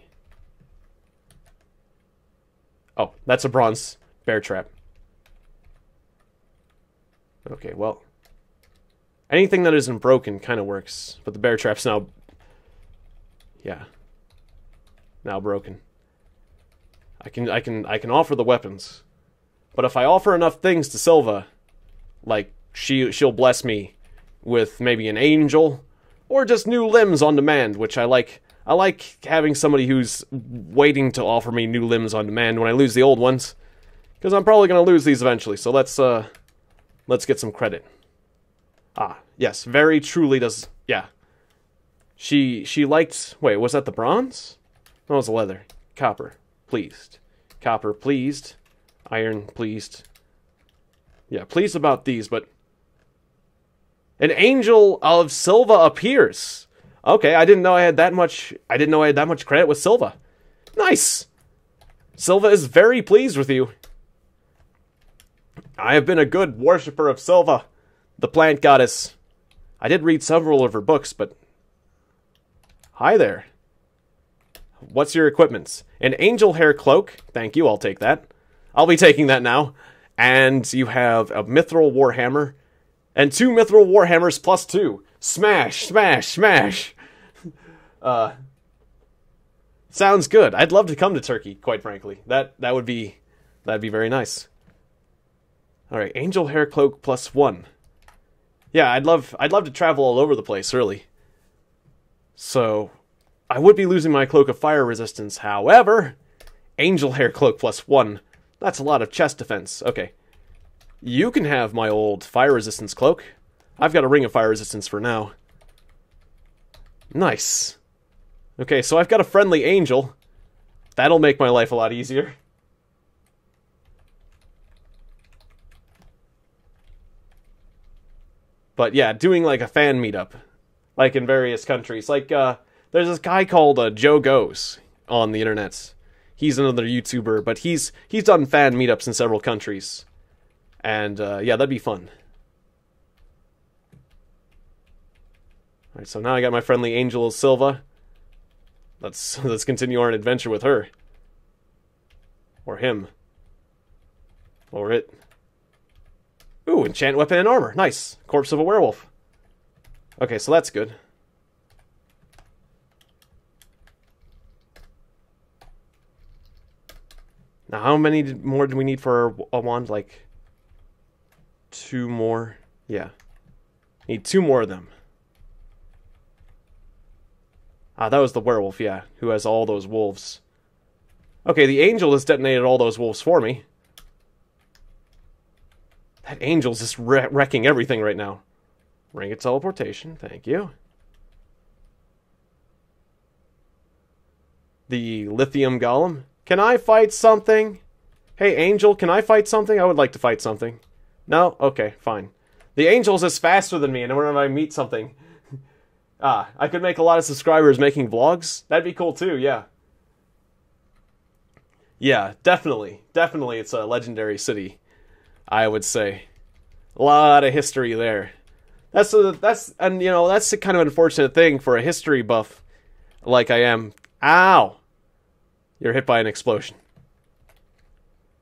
Oh, that's a bronze bear trap. Okay, well. Anything that isn't broken kind of works, but the bear trap's now... Yeah. Now broken. I can I can I can offer the weapons. But if I offer enough things to Silva, like she she'll bless me with maybe an angel or just new limbs on demand, which I like I like having somebody who's waiting to offer me new limbs on demand when I lose the old ones. Because I'm probably going to lose these eventually, so let's, uh, Let's get some credit. Ah, yes, very truly does. Yeah. She she liked. Wait, was that the bronze? No, it was the leather. Copper, pleased. Copper, pleased. Iron, pleased. Yeah, pleased about these, but an angel of Silva appears. Okay, I didn't know I had that much. I didn't know I had that much credit with Silva. Nice. Silva is very pleased with you. I have been a good worshipper of Silva, the plant goddess. I did read several of her books, but. Hi there. What's your equipments? An angel hair cloak. Thank you, I'll take that. I'll be taking that now. And you have a mithril warhammer. And two mithril warhammers plus two. Smash, smash, smash. Uh, sounds good. I'd love to come to Turkey, quite frankly. That that would be that'd be very nice. All right, angel hair cloak plus one. Yeah, I'd love I'd love to travel all over the place, really. So, I would be losing my cloak of fire resistance. However, angel hair cloak plus one. That's a lot of chest defense. Okay, you can have my old fire resistance cloak. I've got a ring of fire resistance for now. Nice. Okay, so I've got a friendly angel. That'll make my life a lot easier. But yeah, doing like a fan meetup, like in various countries. Like, uh, there's this guy called uh, Joe Goes on the internet. He's another YouTuber, but he's he's done fan meetups in several countries, and uh, yeah, that'd be fun. All right, so now I got my friendly Angel Silva. Let's [LAUGHS] let's continue our adventure with her, or him, or it. Ooh, enchant weapon and armor. Nice. Corpse of a werewolf. Okay, so that's good. Now, how many more do we need for a wand? Like, two more? Yeah. Need two more of them. Ah, that was the werewolf, yeah, who has all those wolves. Okay, the angel has detonated all those wolves for me. That angel's just wrecking everything right now. Ring of teleportation, thank you. The lithium golem. Can I fight something? Hey, angel, can I fight something? I would like to fight something. No? Okay, fine. The angel's is faster than me, and whenever I meet something... [LAUGHS] ah, I could make a lot of subscribers making vlogs. That'd be cool too, yeah. Yeah, definitely. Definitely it's a legendary city. I would say. A lot of history there. That's a, that's and you know that's the kind of unfortunate thing for a history buff like I am. Ow! You're hit by an explosion.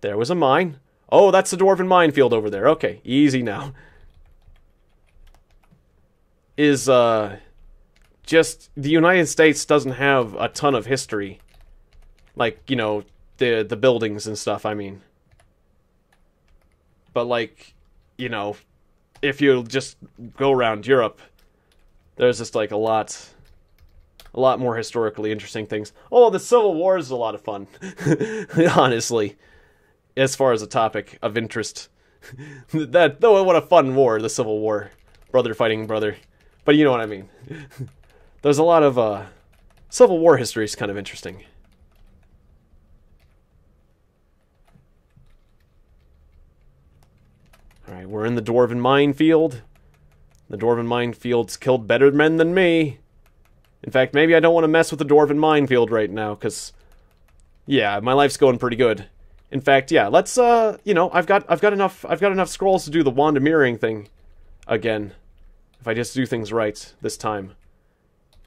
There was a mine. Oh, that's the dwarven minefield over there. Okay, easy now. Is uh just the United States doesn't have a ton of history. Like, you know, the the buildings and stuff, I mean. But like, you know, if you just go around Europe, there's just like a lot a lot more historically interesting things. Oh, the Civil War is a lot of fun. [LAUGHS] Honestly, as far as a topic of interest. [LAUGHS] that though what a fun war, the Civil War. Brother fighting brother. But you know what I mean. [LAUGHS] There's a lot of uh Civil War history is kind of interesting. Alright, we're in the Dwarven Minefield. The Dwarven Minefield's killed better men than me. In fact, maybe I don't want to mess with the Dwarven Minefield right now, because... Yeah, my life's going pretty good. In fact, yeah, let's, uh, you know, I've got, I've got enough, I've got enough scrolls to do the wand of mirroring thing again. If I just do things right this time.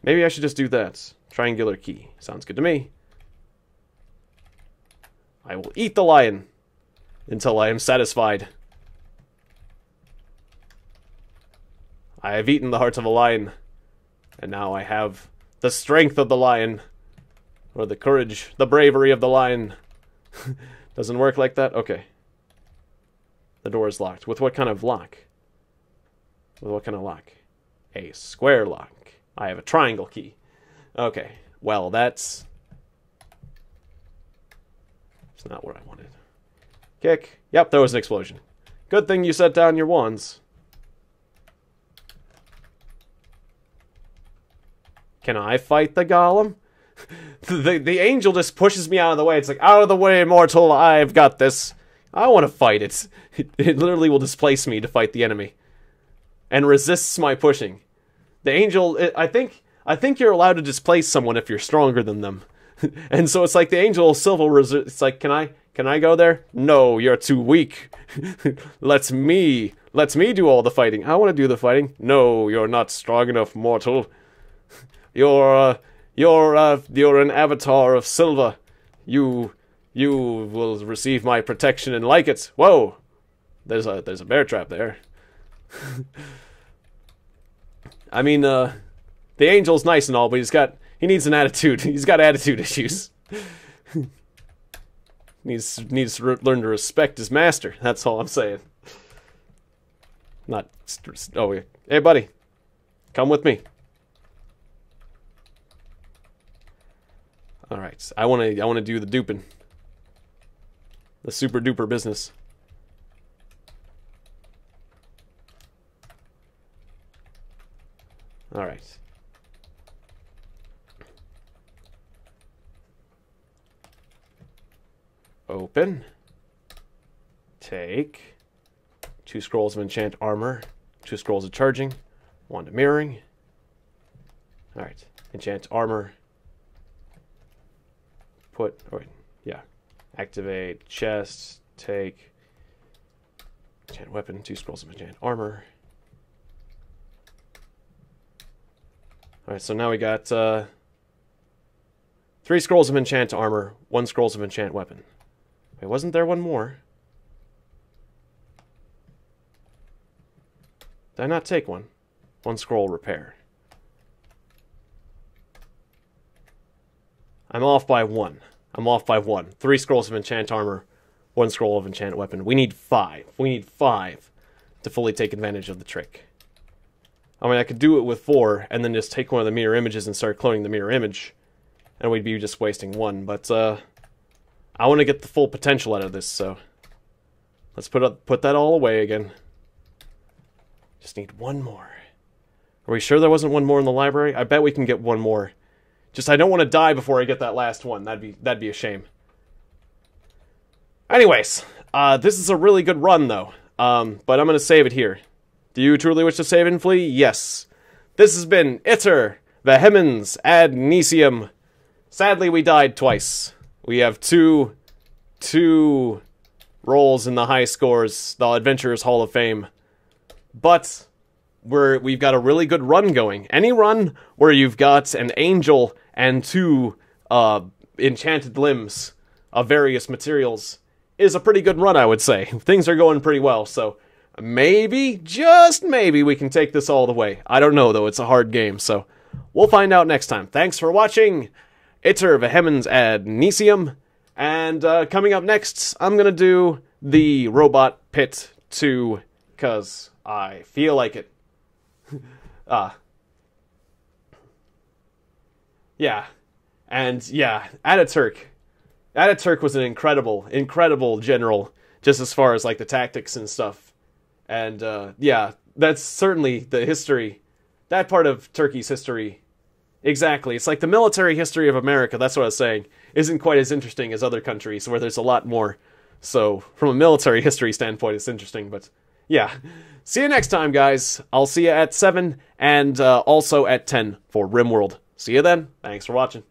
Maybe I should just do that. Triangular key. Sounds good to me. I will eat the lion until I am satisfied. I have eaten the heart of a lion, and now I have the strength of the lion, or the courage, the bravery of the lion. [LAUGHS] Doesn't work like that? Okay. The door is locked. With what kind of lock? With what kind of lock? A square lock. I have a triangle key. Okay. Well, that's... It's not what I wanted. Kick. Yep, there was an explosion. Good thing you set down your wands. Can I fight the golem? [LAUGHS] the, the angel just pushes me out of the way. It's like, out of the way, mortal, I've got this. I want to fight it. [LAUGHS] it. It literally will displace me to fight the enemy. And resists my pushing. The angel, it, I think, I think you're allowed to displace someone if you're stronger than them. [LAUGHS] and so it's like the angel Silva, resi- it's like, can I, can I go there? No, you're too weak. Let's me, let's me do all the fighting. I want to do the fighting. No, you're not strong enough, mortal. You're, uh, you're, uh, you're an avatar of Silva. You, you will receive my protection and like it. Whoa! There's a, there's a bear trap there. [LAUGHS] I mean, uh, the angel's nice and all, but he's got, he needs an attitude. [LAUGHS] He's got attitude issues. [LAUGHS] needs, needs to learn to respect his master. That's all I'm saying. Not, oh, yeah. hey, buddy, come with me. All right, I want to I want to do the duping. The super duper business. All right. Open. Take. Two scrolls of enchant armor. Two scrolls of charging. One to mirroring. All right. Enchant armor put, or yeah, activate chest, take enchant weapon, two scrolls of enchant armor. All right, so now we got uh, three scrolls of enchant armor, one scrolls of enchant weapon. Wait, wasn't there one more? Did I not take one? One scroll repair. I'm off by one. I'm off by one. Three scrolls of enchant armor, one scroll of enchant weapon. We need five. We need five to fully take advantage of the trick. I mean, I could do it with four and then just take one of the mirror images and start cloning the mirror image, and we'd be just wasting one. But uh, I want to get the full potential out of this, so let's put up, put that all away again. Just need one more. Are we sure there wasn't one more in the library? I bet we can get one more just I don't want to die before I get that last one. That'd be that'd be a shame. Anyways, uh, this is a really good run though. Um, but I'm gonna save it here. Do you truly wish to save and Flee? Yes. This has been Iter Vehemens ad Necem. Sadly, we died twice. We have two two roles in the high scores, the Adventurers Hall of Fame. But we're we've got a really good run going. Any run where you've got an angel and two uh, enchanted limbs of various materials is a pretty good run, I would say. [LAUGHS] Things are going pretty well, so maybe, just maybe, we can take this all the way. I don't know, though. It's a hard game, so we'll find out next time. Thanks for watching. Iter Vehemens ad Necem. And uh, coming up next, I'm going to do the Robot Pit 2, because I feel like it. Uh, yeah. And yeah, Ataturk. Ataturk was an incredible, incredible general, just as far as like the tactics and stuff. And uh, yeah, that's certainly the history, that part of Turkey's history. Exactly. It's like the military history of America, that's what I was saying, isn't quite as interesting as other countries where there's a lot more. So, from a military history standpoint, it's interesting, but yeah. See you next time, guys. I'll see you at 7 and uh, also at 10 for RimWorld. See you then. Thanks for watching.